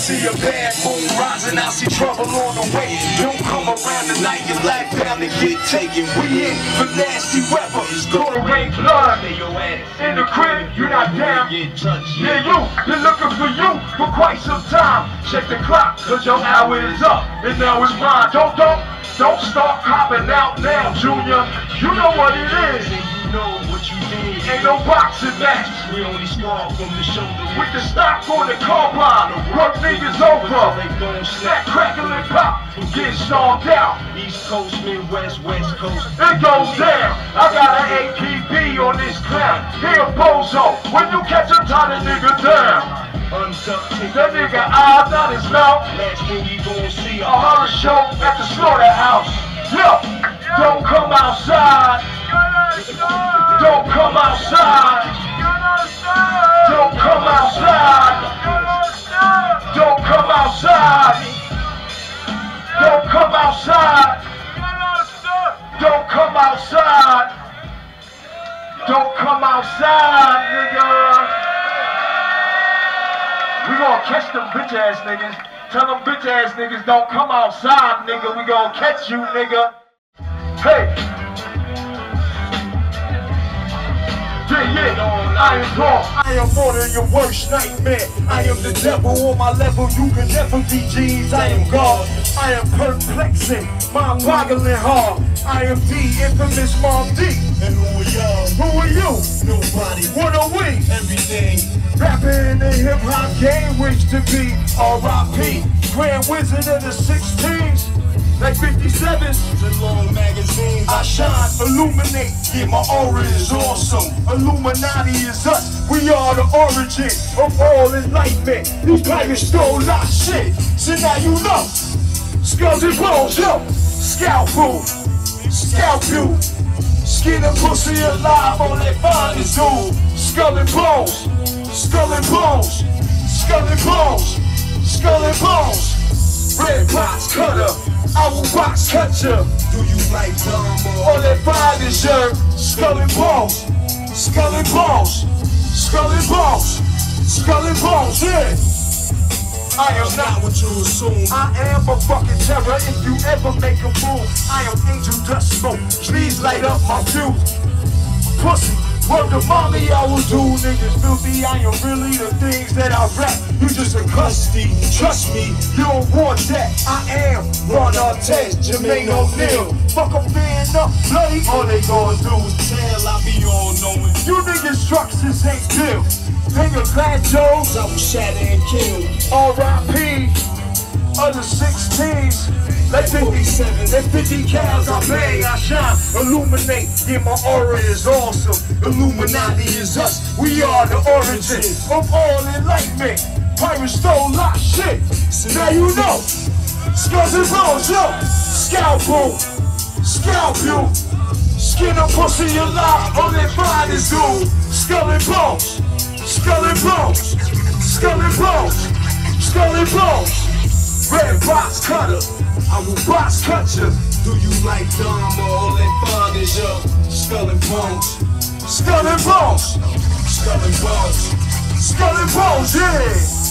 See a bad moon rising, I see trouble on the way. Don't come around tonight, your life bound to get taken. We in for nasty weather. It's gonna rain blood. In the crib, You're not down. Yeah, you, been looking for you for quite some time. Check the clock, cause your hour is up, and now it's mine. Don't, don't, don't start copping out now, Junior. You know what it is. Know what you need. Ain't no boxing match. We only start from the shoulder. With the stock on the carbine, work niggas over. That crackle and pop, get stomped out. East Coast, Midwest, West Coast. It goes down. I got an APB on this clown. He a bozo. When you catch him, tie the nigga down. That nigga eyes out his mouth. Last thing you gon' see, A horror show at the slaughterhouse. Yo, don't come outside. Don't come outside. Don't come outside. Don't come outside. Don't come outside. Don't come outside. Don't come outside, nigga. We gonna catch them bitch ass niggas. Tell them bitch ass niggas don't come outside, nigga. We gonna catch you, nigga. Hey. Yeah, yeah, I am wrong. I am more than your worst nightmare. I am the devil on my level. You can never be G's. I am God. I am perplexing, mind boggling hard. I am the infamous Mom D. And who are y'all? Who are you? Nobody. What are we? Everything. Rapping in the hip hop game, wish to be R.I.P. Grand Wizard of the 16s, like 57s. The long magazines. I shine, illuminate, yeah, my aura is awesome. Illuminati is us, we are the origin of all enlightenment. These pirates stole our shit, so now you know. Skulls and bones, yo, scalpel, scalp you. Skin and pussy alive on that finest dude. Skull and bones, skull and bones, skull and bones, skull and bones. Red box cutter, I will box cut you. Do you like dumb All that fire deserve skull and bones, skull and bones, skull and bones, skull and bones, yeah. I am not what you assume? I am a fucking terror if you ever make a move. I am angel dust smoke. Please light up my fuse. Pussy, word to mommy, I will do niggas filthy. I am really the things that I rap. You just a custody. Trust me, you don't want that. I am Ron Artest, Jermaine O'Neal. Fuck them being up bloody. All they gonna do is Tell I be all knowing. you niggas structures ain't built. A glad Jones. I will shatter and kill. R.I.P. Other 16s, like 57, that 50 cows I bang, I shine, illuminate, yeah, my aura is awesome. Illuminati is us, we are the origin of all enlightenment. Pirates stole our shit, So now you know. Skulls and bones, yo, scalpel, scalp you. Skin a pussy alive, on that finest dude. Skull and bones, skull and bones, skull and bones, skull and bones. Red box cutter, I will box cut you. Do you like dumb or all that is your skull and bones. Skull and bones. Skull and bones. Skull and bones, yeah.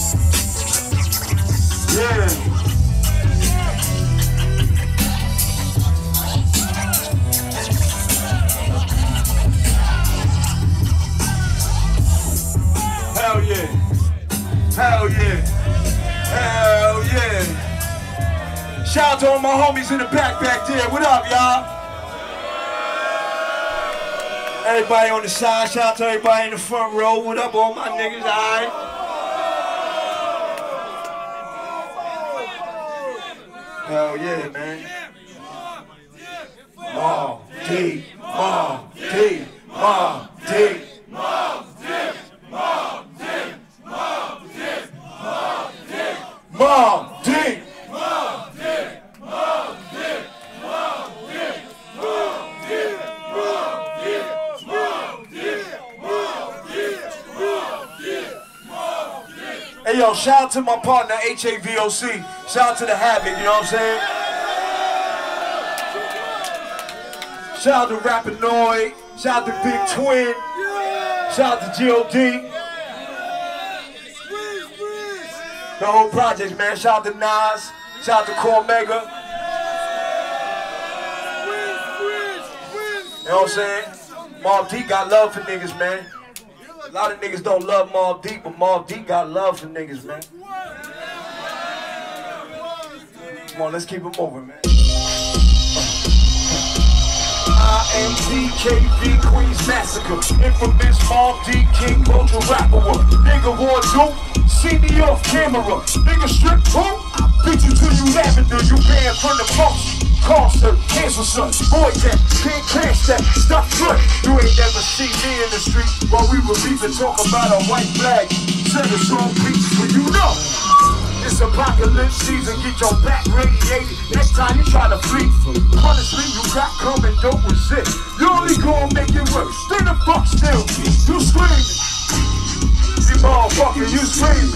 Yeah. Hell yeah. Hell yeah. Hell yeah. Shout out to all my homies in the back back there. What up, y'all? Everybody on the side, shout out to everybody in the front row. What up, all my niggas, alright? Hell yeah, man. Mobb Deep, Mobb Deep, Mobb Deep. Mobb Deep. Hey yo, shout out to my partner HAVOC. Shout out to the Habit, you know what I'm saying? Shout out to Rapinoid. Shout out to Big Twin. Shout out to G.O.D. The whole project, man. Shout out to Nas. Shout out to Cormega. You know what I'm saying? Mobb Deep got love for niggas, man. A lot of niggas don't love Mobb Deep, but Mobb Deep got love for niggas, man. Come on, let's keep it moving, man. IMDKV Queens Massacre. Infamous Mobb Deep King Culture Rapper. Nigga war do. See me off camera. Nigga strip who? Beat you till you lavender. You banned from the post. Concert, cancel son, boy that, can't catch that, stop foot. You ain't never seen me in the street while we were beefing, talk about a white flag. Send a song beats, but you know. It's apocalypse season, get your back radiated. Next time you try to flee, honestly, you got coming, don't resist. You only gonna make it worse. Stay the fuck still, you screaming. You motherfucker, you screaming.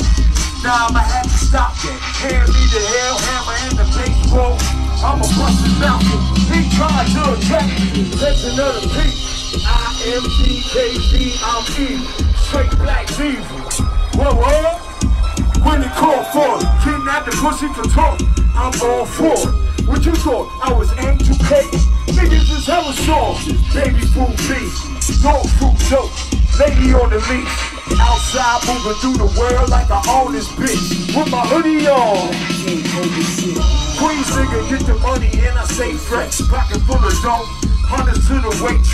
Now I'ma have to stop that. Hand me the hell hammer and the baseball. I'ma bust his mouth. He tried to attack me. That's another piece. I am DKB, I'm evil. Straight black evil. Whoa, whoa. When they called for it, kidnap the pussy for talk. I'm all for. What you thought? I was Angel K. Niggas is hella soft. Baby food beef. Dog food dope. Lady on the leash. Outside moving through the world like I own this bitch. With my hoodie on. Queens nigga get the money and I say fresh. Pocket full of dope. Hunters to the weight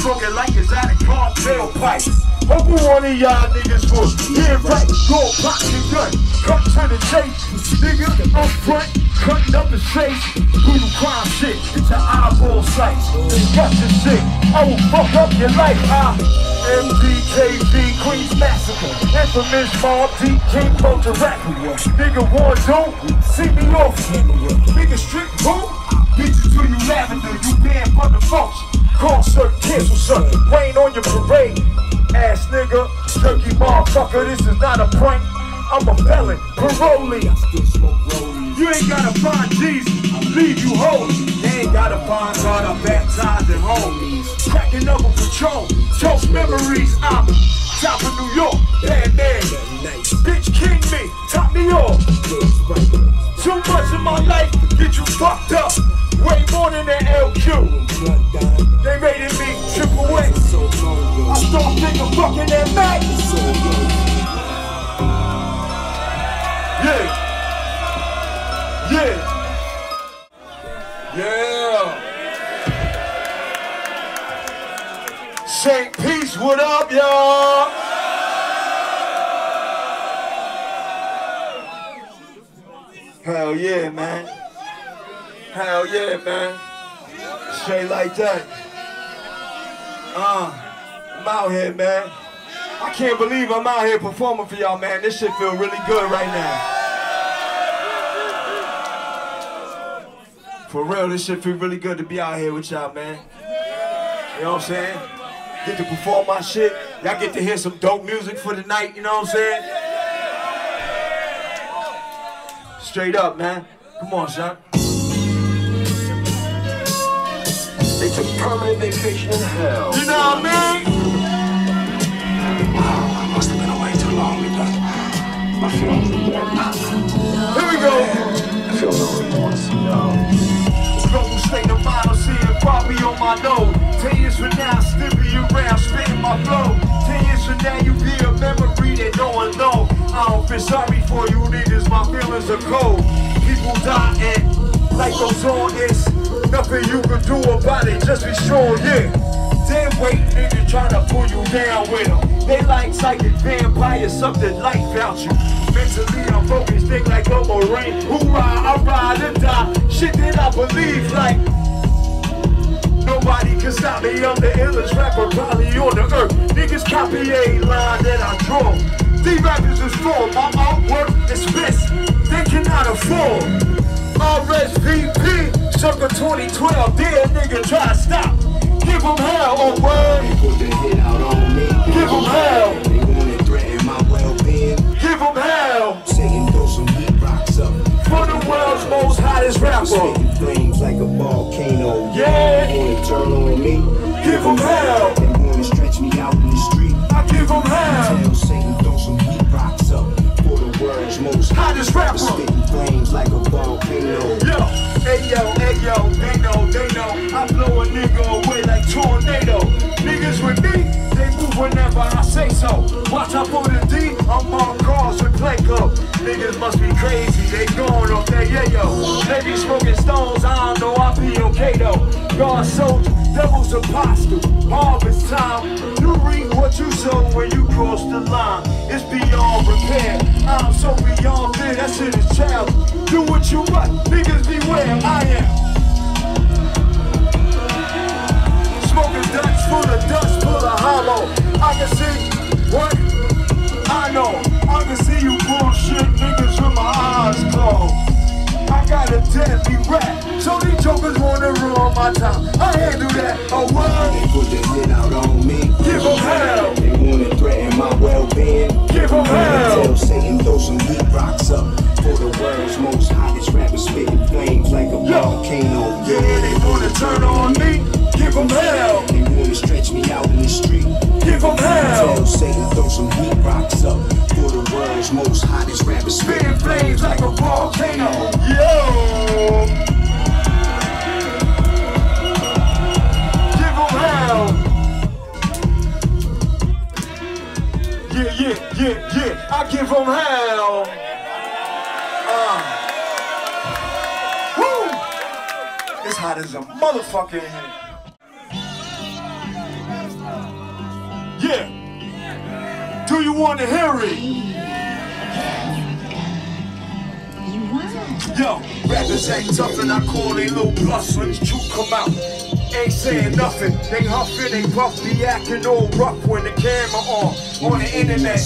Smoking like it's out of cartel pipe. Hope one of y'all niggas was yeah right. Go pop your gun, cut to the chase. Nigga, I'm front, cutting up his face. Brutal crime shit, it's an eyeball sight. Disgusting shit, I will fuck up your life. Ah, MDKV Queens Massacre. Infamous Mobb Deep King Culture Rapper. Nigga war do see me off. Nigga who? Beat you till you lavender, you banned from the. Concert cancel, son. Rain on your parade. Ass nigga, turkey motherfucker, this is not a prank. I'm a felon, parolee. You ain't gotta find Jesus, Like that. Uh, I'm out here, man. I can't believe I'm out here performing for y'all, man. This shit feel really good right now. For real, this shit feel really good to be out here with y'all, man. You know what I'm saying? Get to perform my shit. Y'all get to hear some dope music for the night, you know what I'm saying? Straight up, man. Come on, son. They took permanent vacation in hell. You know what I mean? Wow, I must have been away too long because my feelings are dead. Here we go. I feel no remorse. Struggle state of mind, I'm seeing Bobby on my nose. Ten years from now, still be around, spitting my flow. Ten years from now, you be a memory that no one know. I don't feel sorry for you niggas, my feelings are cold. People dying, life goes on, it's nothing you can do about it, just be strong, yeah. Damn wait, niggas tryna pull you down with them. They like psychic vampires, something like about you. Mentally, I'm focused, think like a marine. Hoorah, I ride and die. Shit that I believe, like nobody can stop me. I'm the illest rapper probably on the earth. Niggas copy a line that I draw. These rappers is full, my artwork is best. They cannot afford. RSVP, circa 2012, dear nigga try to stop. Give them hell, oh word. They put their hit out on me. Give them hell. They wanna threaten my well-being. Give them hell. Satan throw some heat rocks up. For the world's most hottest rapper. Flames like a volcano. Yeah. They wanna turn on me. Give them hell. They wanna stretch me out in the street. I give them hell. Most Hottest rapper. Spitting flames like a volcano. Yo, hey yo, hey yo, they know, they know. I blow a nigga away like tornado. Niggas with me, they move whenever I say so. Watch out for the D, I'm on cars with Playco. Niggas must be crazy, they going off that yeah yo. They be smoking stones, I don't know, I be okay though. God soldier, devil's apostle, harvest time. You reap what you sow when you cross the line. It's beyond repair. I'm so beyond fear, that shit is child. Do what you want, niggas beware, I am. Smoking Dutch full of dust, full of hollow. I can see what I know. I can see you bullshit niggas with my eyes closed. I got a deadly rap, so these jokers wanna ruin my time. I handle that, oh They put their hit out on me. Give 'em hell. They wanna threaten my well-being. Give 'em hell. Tell Satan throw some heat rocks up. For the world's most hottest rapper spitting flames like a volcano. Yeah, they wanna turn on me. Give them hell. They wanna stretch me out in the street. Give them hell. Tell Satan throw some heat rocks up. For the world's most hottest rapper Spitting flames like a volcano. Yo. Give hell. Yeah, yeah, yeah, yeah. I give them hell. Uh. Woo. It's hot as a motherfucker in here. Yeah. Do you want to hear it? Yo, rappers act tough and I call they little the truth come out. Ain't saying nothing, they huffing, they puff, be acting all rough when the camera on. On the internet,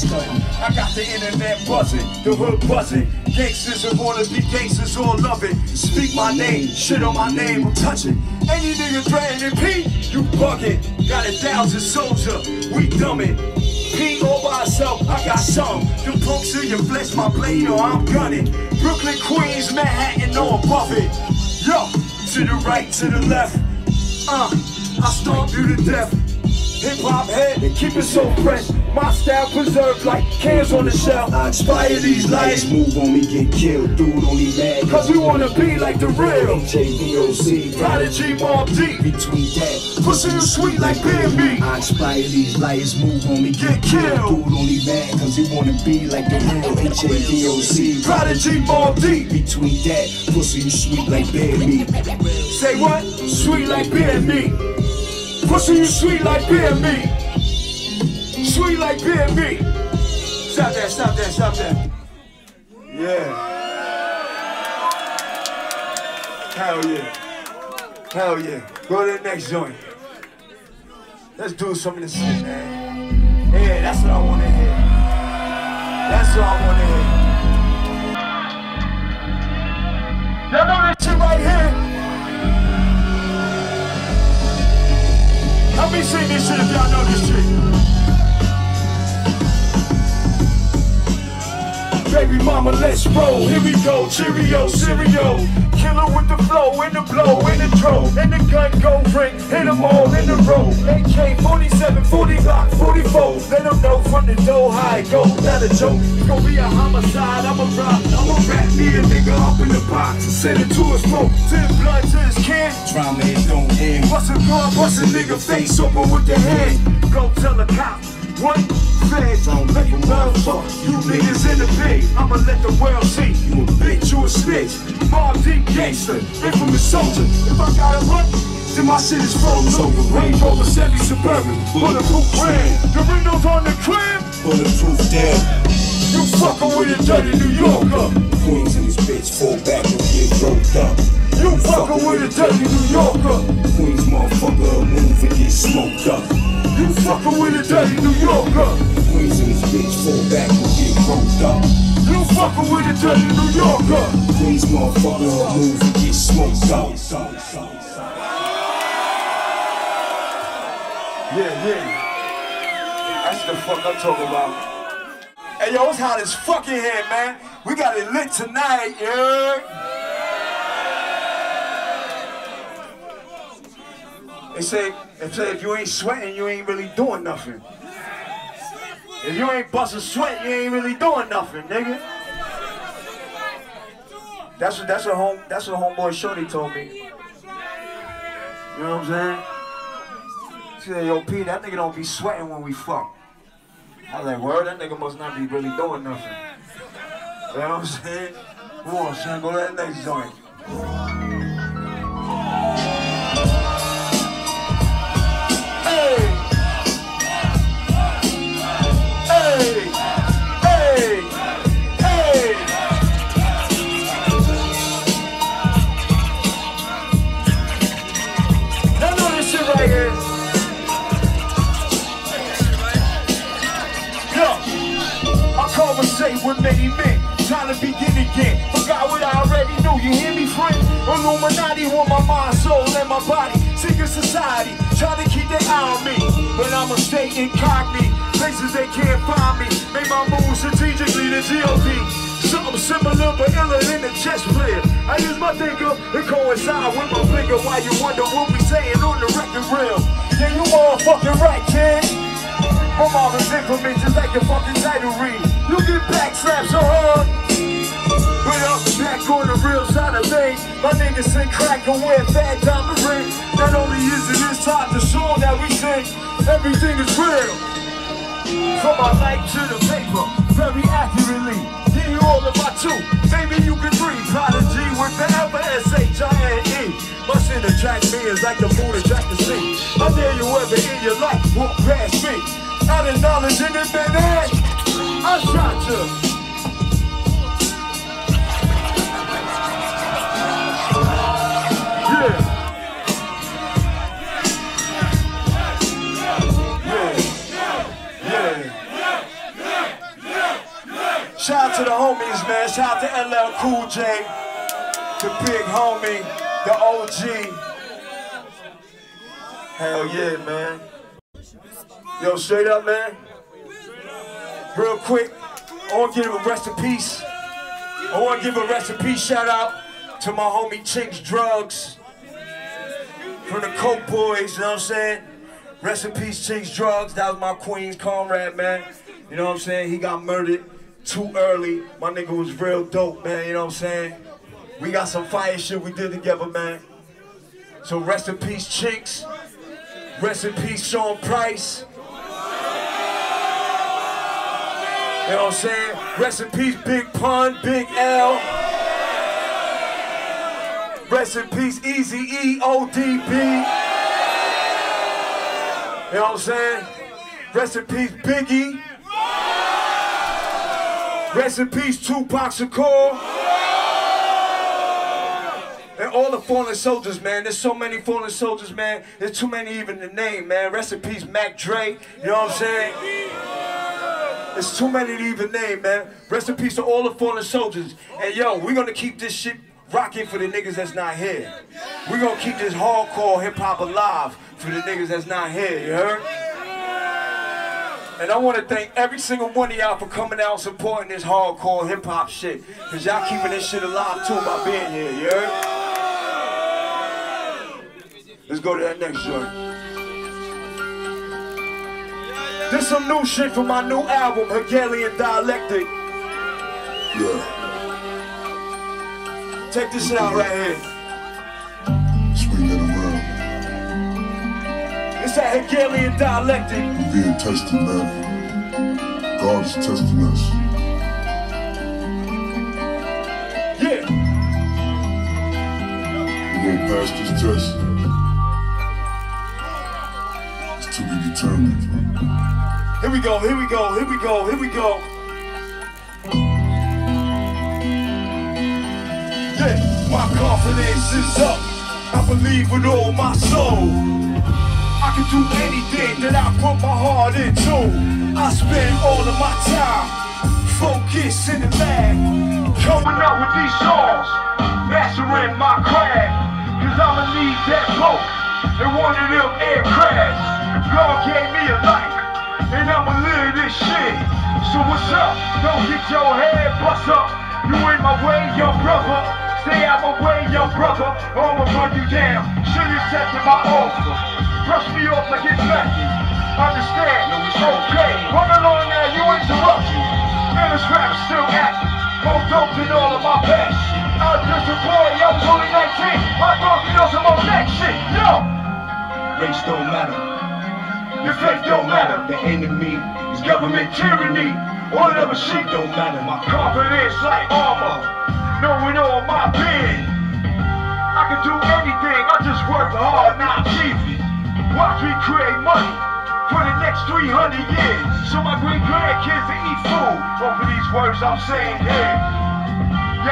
I got the internet buzzing, the hood buzzing. Gangsters that wanna be gangsters all love it. Speak my name, shit on my name, I'm touching. Any nigga threatening P, you bugging. Got a thousand soldier, we dumbing. P all by myself, I got some. Them punks in your flesh, my blade, or I'm gunning. Brooklyn, Queens, Manhattan, no above it. Yo, to the right, to the left. Uh, I stomp you to death. Hip hop head, keep it so fresh. My style preserved like cans on the shelf. I inspire these lights, move on me, get killed. Dude only mad. cause we wanna be like the real. HAVOC. Prodigy Mobb Deep. Between that, Pussy you sweet like meat. I inspire these liars, move on me, Get get killed. Dude only mad cause he wanna be like the real HAVOC. Prodigy Mobb Deep. Between that, pussy you sweet like meat. Say what? Sweet like meat. Pussy you sweet like meat. Sweet like meat. Stop that, stop that, stop that. Yeah. Hell yeah. Hell yeah. Go to the next joint. Let's do some of this man. Yeah, that's what I wanna hear. That's what I wanna hear. Y'all know this shit right here? Help me sing this shit if y'all know this shit. Baby mama, let's roll. Here we go. Cheerio, cereal. killer with the flow, in the blow, in the drove. And the gun go ring, hit them all in the row. AK 47, 40 block, 44. Let them know from the door it goes. Not a joke. It's gonna be a homicide. I'm a rock. I'm a rap me a nigga up in the box send it to his smoke. Ten blood to his kin. Drama it don't end. Bust a gun, bust a nigga face open with the hand. Go tell the cops. What? Feds, let you motherfucker. You niggas in the pit. I'ma let the world see. You a bitch, you a snitch. Mobb Deep gangster, infamous soldier. If I gotta run, then my shit is frozen over. Range Rover, Chevy Suburban, bulletproof brand. The windows on the crib. Bulletproof down. You fucking with a dirty New Yorker. Queens in this bitch fall back and get roped up. You fucking with a dirty New Yorker. Queens motherfucker move and get smoked up. You fucking with a dirty New Yorker. Queens in this bitch fall back and get roped up. You fucking with a dirty New Yorker. Queens motherfucker move and get smoked up. Yeah, yeah. That's the fuck I'm talking about. Hey, yo, it's hot as fuck in here, man. We got it lit tonight, yeah. They say, say if you ain't sweating, you ain't really doing nothing. If you ain't busting sweat, you ain't really doing nothing, nigga. That's what that's what home that's what homeboy Shorty told me. You know what I'm saying? She said, yo, P, that nigga don't be sweating when we fuck. I was like, word, that nigga must not be really doing nothing. You know what I'm saying? Come on, son, go to that next joint. Again. Forgot what I already knew. You hear me, friend? Illuminati want my mind, soul, and my body. Secret society, trying to keep their eye on me. But I'ma stay incognito. Places they can't find me. Make my moves strategically to G.O.D. Something similar but iller than a chess player. I use my thinker to coincide with my finger while you wonder what we saying on the record reel. Yeah, you motherfucking right, kid. My mama's implement just like the fucking title read. You get back slapped so uh-huh. hard. But I'm back on the real side of things. My niggas sing crack and wear fat diamond ring. Not only is it time the song that we sing, everything is real. From my life to the paper, very accurately. Give you all of my two. Maybe you can read Prodigy with the ever S-H-I-N-E. My shit attract me is like the moon attract the sea. How dare you ever in your life walk past me? Out of knowledge in it, man, I shot you. Shout out to the homies, man. Shout out to LL Cool J, the big homie, the OG. Hell yeah, man. Yo, straight up, man. Real quick, I want to give a rest in peace. I want to give a rest in peace shout out to my homie Chinx Drugz from the Coke Boys, you know what I'm saying? Rest in peace, Chinx Drugz. That was my Queen's comrade, man. You know what I'm saying? He got murdered too early. My nigga was real dope, man. You know what I'm saying? We got some fire shit we did together, man. So rest in peace, Chinx. Rest in peace, Sean Price. You know what I'm saying? Rest in peace, Big Pun, Big L. Rest in peace, Easy E, ODB. You know what I'm saying? Rest in peace, Biggie. Rest in peace, Tupac Shakur. And all the fallen soldiers, man. There's so many fallen soldiers, man. There's too many even to name, man. Rest in peace, Mac Dre. You know what I'm saying? There's too many to even name, man. Rest in peace to all the fallen soldiers. And yo, we're gonna keep this shit rocking for the niggas that's not here. We're gonna keep this hardcore hip hop alive for the niggas that's not here, you heard? And I want to thank every single one of y'all for coming out supporting this hardcore hip hop shit. Cause y'all keeping this shit alive too by being here, you heard? Let's go to that next joint. This some new shit from my new album, Hegelian Dialectic. Yeah. Check this shit out right here. It's that Hegelian Dialectic. We're being tested, man. God is testing us. Yeah. We're gonna pass this test. It's to be determined. Here we go, here we go, here we go, here we go. Yeah, my confidence is up. I believe with all my soul. Can do anything that I put my heart into. I spend all of my time focused in the lab. Coming up with these songs, mastering my craft. Cause I'ma need that boat and one of them aircrafts. God gave me a life, and I'ma live this shit. So what's up? Don't get your head bust up. You in my way, young brother. Stay out my way, young brother. Or I'ma run you down. Should have accepted my offer. Brush me off like it's nothing. Understand? It's okay, run along now, you interrupt me. Man, this rapper still acting. More dope than all of my best. I'm just a boy, I'm only 19. My you know some more next shit. Yo! Race don't matter. Your faith don't matter. The enemy is Government tyranny. All that other shit don't matter. My confidence like armor, knowing all my being. I can do anything, I just work hard, not achieve it. Watch me create money for the next 300 years. So my great grandkids can eat food over these words I'm saying here.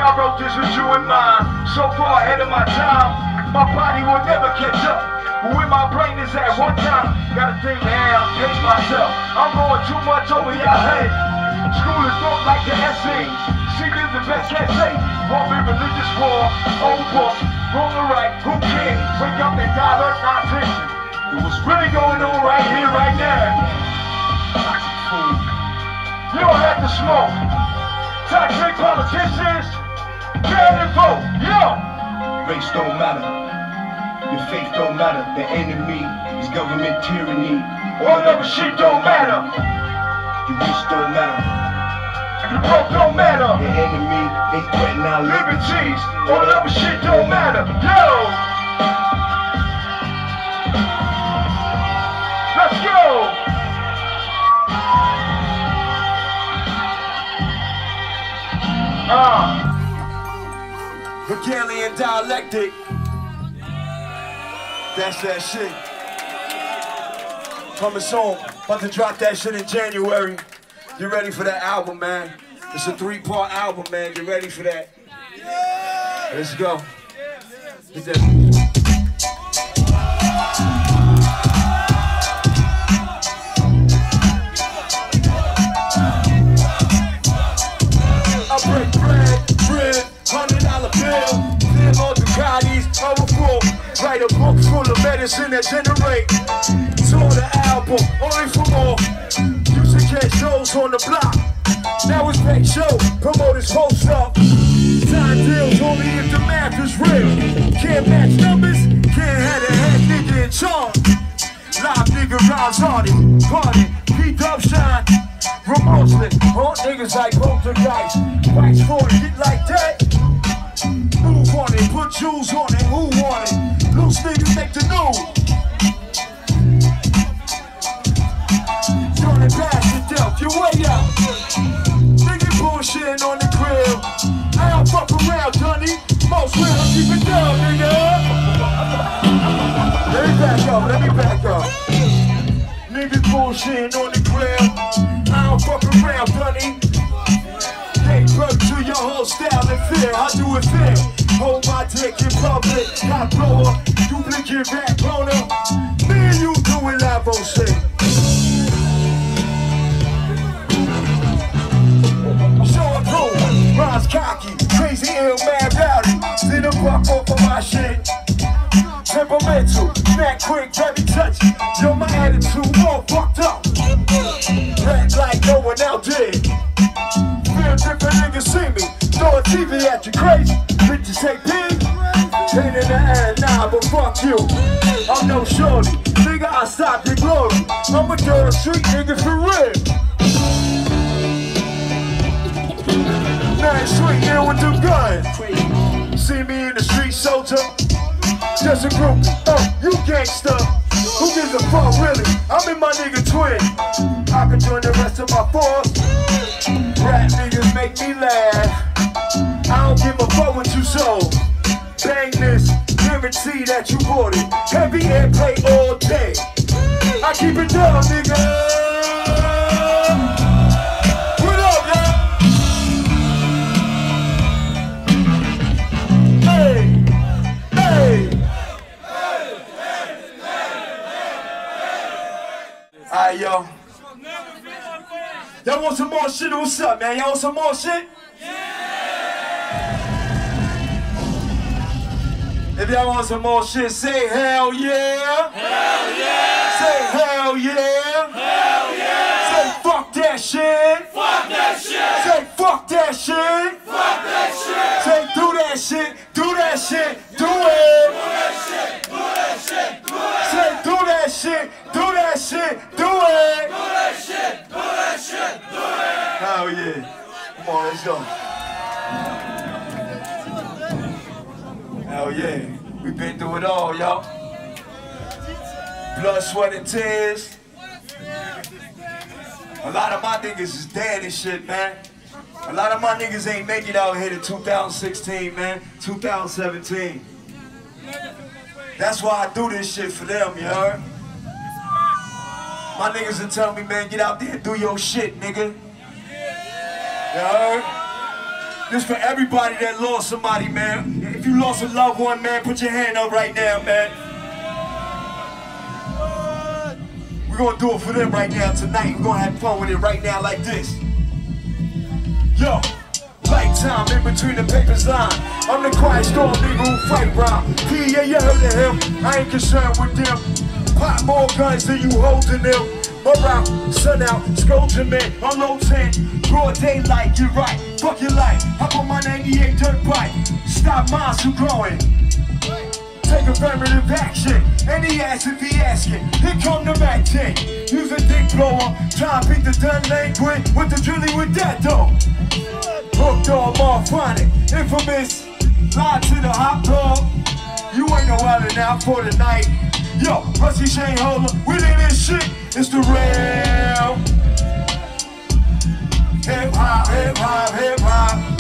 I wrote this with you in mind, so far ahead of my time. My body will never catch up. But where my brain is at one time, gotta think now, pace myself. I'm going too much over your head. School is not like the essays. Secret is the best essay. Be religious war, old book, wrong or right, who cares? Wake up and learn not attention. Was really going on right here, right now. You don't have to smoke. Toxic politicians, get and vote. Yo! Race don't matter. Your faith don't matter. The enemy is government tyranny. All other shit don't matter. Your wish don't matter. The broke don't matter. The enemy, they threaten our. Liberties, all that other shit don't matter. Yo! Uh, Hegelian dialectic. That's that shit. Coming soon. About to drop that shit in January. Get ready for that album, man. It's a three-part album, man. Get ready for that. Let's go. Get that. Break bread, bread, hundred dollar bill. Live on Ducatis, overflow. Write a book full of medicine that generate. Tour the album, only for more. To catch shows on the block. Now it's paid show, promoters post up. Time deals only if the math is real. Can't match numbers, can't have a head nigga in charge. Live nigga rhymes hardy, party, Pete up shine. Remorseless, haunt niggas like poltergeist. Fights for it, like that. Move on it, put jewels on it, who want it? Loose niggas make the news. Turn it past yourself, your way out. Nigga bullshitting on the grill. I don't fuck around, Johnny. Most real, keep it down, nigga. Let me back up, let me back up. Niggas bullshitting on the it fair. Hold my dick in public. Hot blower. Duplicate rap boner. Me and you do it live on. Show and prove. Rhymes cocky. Crazy, ill, mad, rowdy. Sit a buck off of my shit. Temperamental. Smack quick, baby touch. Yo, my attitude all fucked up. Niggas see me. Throw a TV at you crazy. Bitches say big. Pain in the ass, nah, but fuck you. I'm no shorty. Nigga, I stop your glory. I'm a dirt street nigga for real. Nothing sweet, deal with them guns. See me in the street, soldier. Just a group, oh, you gangsta. Who gives a fuck, really? I'm in my nigga twin. I can join the rest of my force. Rap niggas make me laugh. I don't give a fuck what you sold. Bang this, guarantee that you bought it. Heavy airplay all day. I keep it down, nigga. Yo. Y'all want some more shit? What's up, man? Y'all want some more shit? Yeah! If y'all want some more shit, say hell yeah. Hell yeah. Say hell yeah. Hell shit. Fuck that shit. Say fuck that shit. Fuck that shit. Say do that shit. Do that shit. Do it. Do that shit. Do that shit. Do it. Say do that shit. Do that shit. Do it. Do that shit. Do that shit. Do it. Hell yeah. Come on, let's go. Hell yeah. We've been through it all, y'all. Blood, sweat, and tears. A lot of my niggas is dead and shit, man. A lot of my niggas ain't make it out here to 2016, man. 2017. That's why I do this shit for them, you heard? My niggas are telling me, man, get out there and do your shit, nigga. You heard? This for everybody that lost somebody, man. If you lost a loved one, man, put your hand up right now, man. We're gonna do it for them right now tonight. We're gonna have fun with it right now like this. Yo, lifetime in between the papers line. I'm the quiet storm nigga who fight round. P, yeah, you heard of him. I ain't concerned with them. Pop more guns than you holding them. Around, sun out, scolding man, on low 10. Broad daylight, you're right. Fuck your life. Hop on my 98 dirt bike. Stop monster growing. Take affirmative action. Any ass if he asking. Here come the Mac 10. Use a dick blower. Try to beat the done language with the drilling with that though. Hooked on Marphonic. Infamous. Lie to the hot dog. You ain't no other now for the night. Yo, Rusty Shane Holler, we in this shit. It's the real. Hip hop, hip hop, hip hop.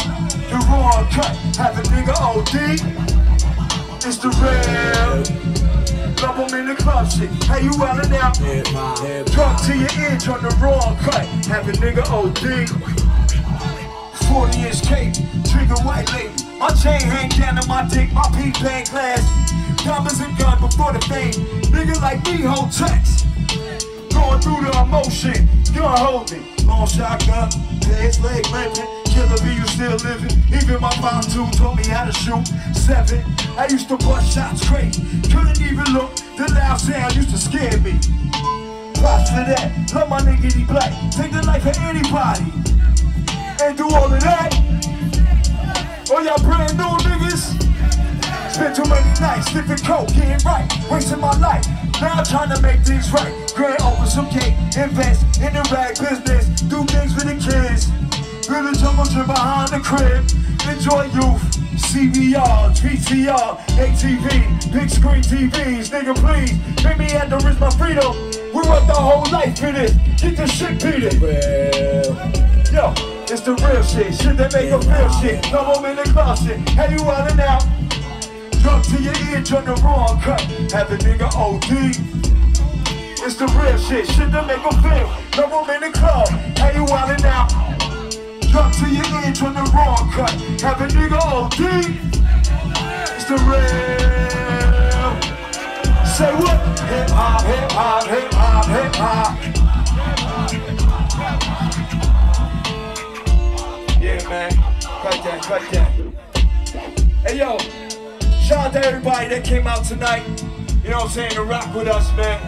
The raw cut, have a nigga OD. It's the real. Love them in the club shit. How you wildin' out? Drunk to your edge on the raw cut, have a nigga OD. 40 inch cape, trigger white label. My chain hang down to my dick, my P bang glass. Diamonds and gun before the fame. Nigga like me hold checks. Going through the emotion, gun hold me. Long shotgun, pants leg limping. Killer B, you still living. Even my mom too taught me how to shoot. Seven, I used to bust shots crazy. Couldn't even look. The loud sound used to scare me. Props for that. Love my nigga he black. Take the life of anybody. And do all of that. Oh, y'all brand new niggas. Spent too many nights sniffing coke, getting right, wasting my life. Now I'm trying to make things right. Grant open some cake, invest in the rag business, do things for the kids. Build a jungle gym behind the crib. Enjoy youth, CBR, VCR, ATV, big screen TVs. Nigga, please, meet me at the Ritz My Freedom. We worked our whole life for this. Get this shit beaten. Yo, it's the real shit. Shit that make them feel shit. No more in the closet. Hey, you out and out. Drunk to your edge on the wrong cut. Have a nigga OD. It's the real shit. Shit that make them feel. No room in the club. how you out and out. Drunk to your edge on the wrong cut. Have a nigga OD. It's the real. Say what? Hip hop, hip hop, hip hop, hip hop. Yeah, man. Cut that, cut that. Hey, yo. Shout out to everybody that came out tonight. You know what I'm saying? To rock with us, man.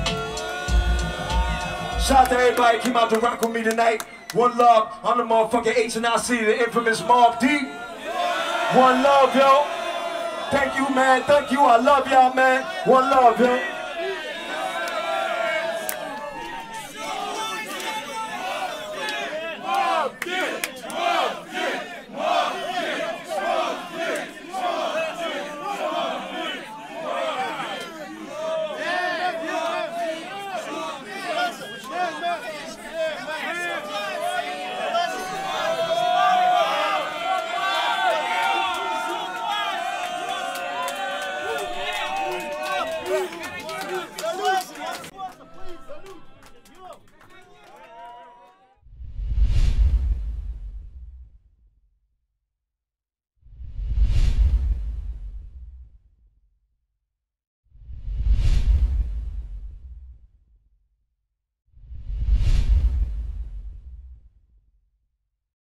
Shout out to everybody who came out to rock with me tonight. One love. I'm the motherfucking H and I C, the infamous Mobb Deep. One love, yo. Thank you, man. Thank you. I love y'all, man. One love, yo.